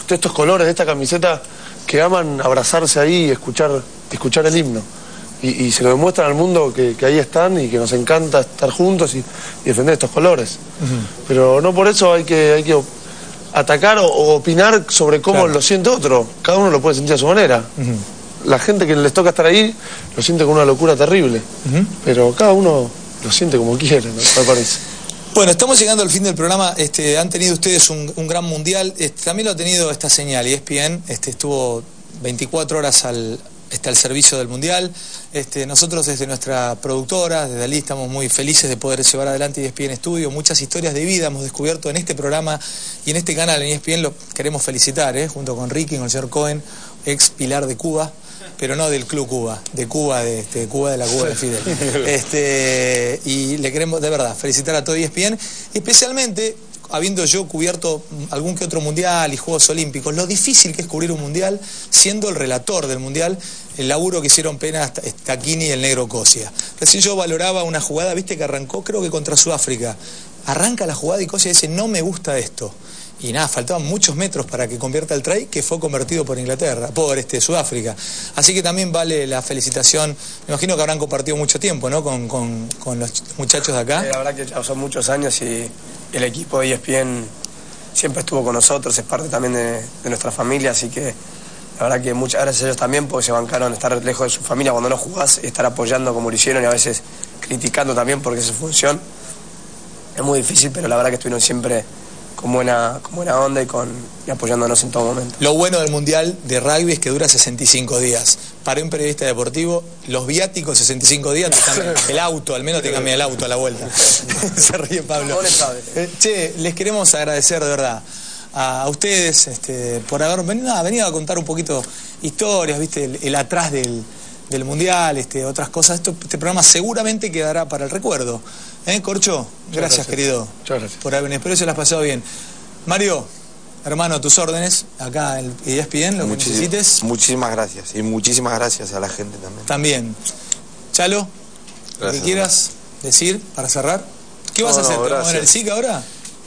estos colores, de esta camiseta, que aman abrazarse ahí y escuchar, escuchar el himno. Y, y se lo demuestran al mundo que, que ahí están y que nos encanta estar juntos y, y defender estos colores. Pero no por eso hay que, hay que atacar o, o opinar sobre cómo Claro. lo siente otro. Cada uno lo puede sentir a su manera. La gente que les toca estar ahí lo siente con una locura terrible. Pero cada uno lo siente como quiere, me parece. Bueno, estamos llegando al fin del programa. Este, han tenido ustedes un, un gran mundial. Este, también lo ha tenido esta señal. Y ESPN este, estuvo 24 horas al, este, al servicio del mundial. Este, nosotros desde nuestra productora, desde allí estamos muy felices de poder llevar adelante ESPN Studio. Muchas historias de vida hemos descubierto en este programa y en este canal en ESPN. Lo queremos felicitar, ¿eh? junto con Ricky, con el señor Cohen, ex pilar de Cuba. Pero no del Club Cuba, de Cuba, de, este, Cuba, de la Cuba de Fidel. Este, y le queremos, de verdad, felicitar a todo ESPN, especialmente habiendo yo cubierto algún que otro mundial y Juegos Olímpicos, lo difícil que es cubrir un mundial siendo el relator del mundial, el laburo que hicieron Pena Taquini y el negro Cosia. Recién yo valoraba una jugada, viste que arrancó, creo que contra Sudáfrica. Arranca la jugada y Cosia dice, no me gusta esto. Y nada, faltaban muchos metros para que convierta el try, que fue convertido por Inglaterra, por este, Sudáfrica. Así que también vale la felicitación. Me imagino que habrán compartido mucho tiempo, ¿no? Con, con- los muchachos de acá. Eh, la verdad que ya son muchos años y el equipo de ESPN siempre estuvo con nosotros, es parte también de, nuestra familia, así que la verdad que muchas gracias a ellos también porque se bancaron estar lejos de su familia cuando no jugás estar apoyando como lo hicieron y a veces criticando también porque es su función. Es muy difícil, pero la verdad que estuvieron siempre con buena, con buena onda y, con, y apoyándonos en todo momento. Lo bueno del Mundial de Rugby es que dura 65 días. Para un periodista deportivo, los viáticos 65 días te cambian el auto, al menos te cambia el auto a la vuelta. Se ríe Pablo. Eh, che, les queremos agradecer de verdad a, ustedes este, por haber venido, venido a contar un poquito historias, viste, el, el atrás del, del Mundial, este, otras cosas. Esto- este programa seguramente quedará para el recuerdo. ¿Eh, Corcho? Gracias, gracias. querido. Muchas gracias. Por haber venido. Espero que se las has pasado bien. Mario, hermano, tus órdenes, acá en E ESPN, lo que Muchis- necesites. Muchísimas gracias. Y muchísimas gracias a la gente también. También. Chalo, lo que Gracias. quieras decir para cerrar. ¿Qué vas a hacer? no, ¿Te vas a ver el gracias. SIC ahora?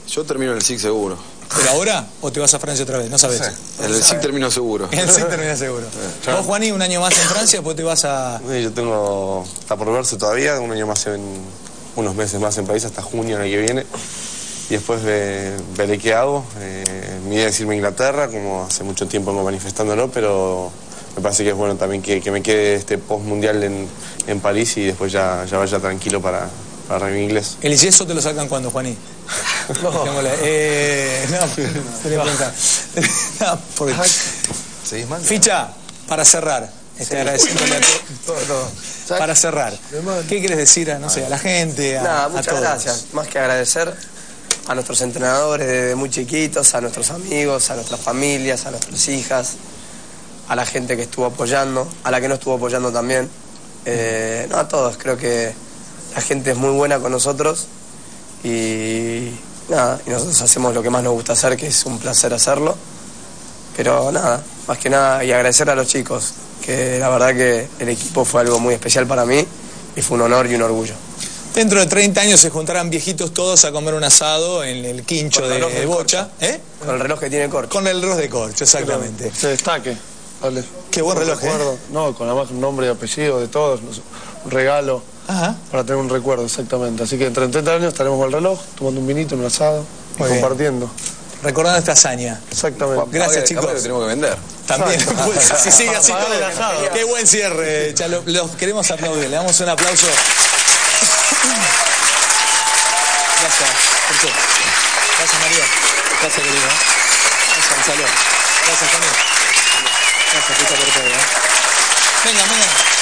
Yo termino el SIC seguro. ¿Pero ahora? ¿O te vas a Francia otra vez? No sabes. En el SIC termino seguro. El SIC termina seguro. Vos, Juaní, un año más en Francia, después te vas a... Sí, Yo tengo, está por verse todavía, un año más en, unos meses más en París, hasta junio el año que viene. Y después ve- veré qué hago. Eh, mi idea es irme a Inglaterra, como hace mucho tiempo vengo manifestándolo, pero me parece que es bueno también que, que me quede este post-mundial en, en París y después ya, ya vaya tranquilo para, para rugby inglés. ¿El yeso te lo sacan cuando, Juaní? Eh, no, se le pregunta. No, porque- ¿Seguís mal? Ficha, para cerrar. Este, agradeciéndole a to- Para cerrar. ¿Qué quieres decir a, no sé, a la gente, a, Nada, a muchas todos? gracias. Más que agradecer a nuestros entrenadores desde muy chiquitos, a nuestros amigos, a nuestras familias, a nuestras hijas, a la gente que estuvo apoyando, a la que no estuvo apoyando también. Eh, no, a todos. Creo que la gente es muy buena con nosotros y nada, y nosotros hacemos lo que más nos gusta hacer, que es un placer hacerlo. Pero nada, más que nada, y agradecer a los chicos, que la verdad que el equipo fue algo muy especial para mí y fue un honor y un orgullo. Dentro de 30 años se juntarán viejitos todos a comer un asado en el quincho el de, del Bocha. ¿Eh? Con el reloj que tiene corcho. Con el reloj de corcho, exactamente. Se destaque. Dale. Qué buen reloj, ¿eh? recuerdo. No, con además un nombre y apellido de todos, un regalo Ajá. para tener un recuerdo, exactamente. Así que entre 30 años estaremos con el reloj, tomando un vinito, un asado y compartiendo. Recordando esta hazaña. Exactamente. Gracias, chicos. que tenemos que vender. También, si sigue así el asado. Qué buen cierre, Chalo. Los queremos aplaudir. Le damos un aplauso. Gracias, Jorge. Gracias, María. Gracias, querido. Gracias, Gonzalo. Gracias, Tony. Gracias, Pita, por todo. ¿eh? Venga, venga.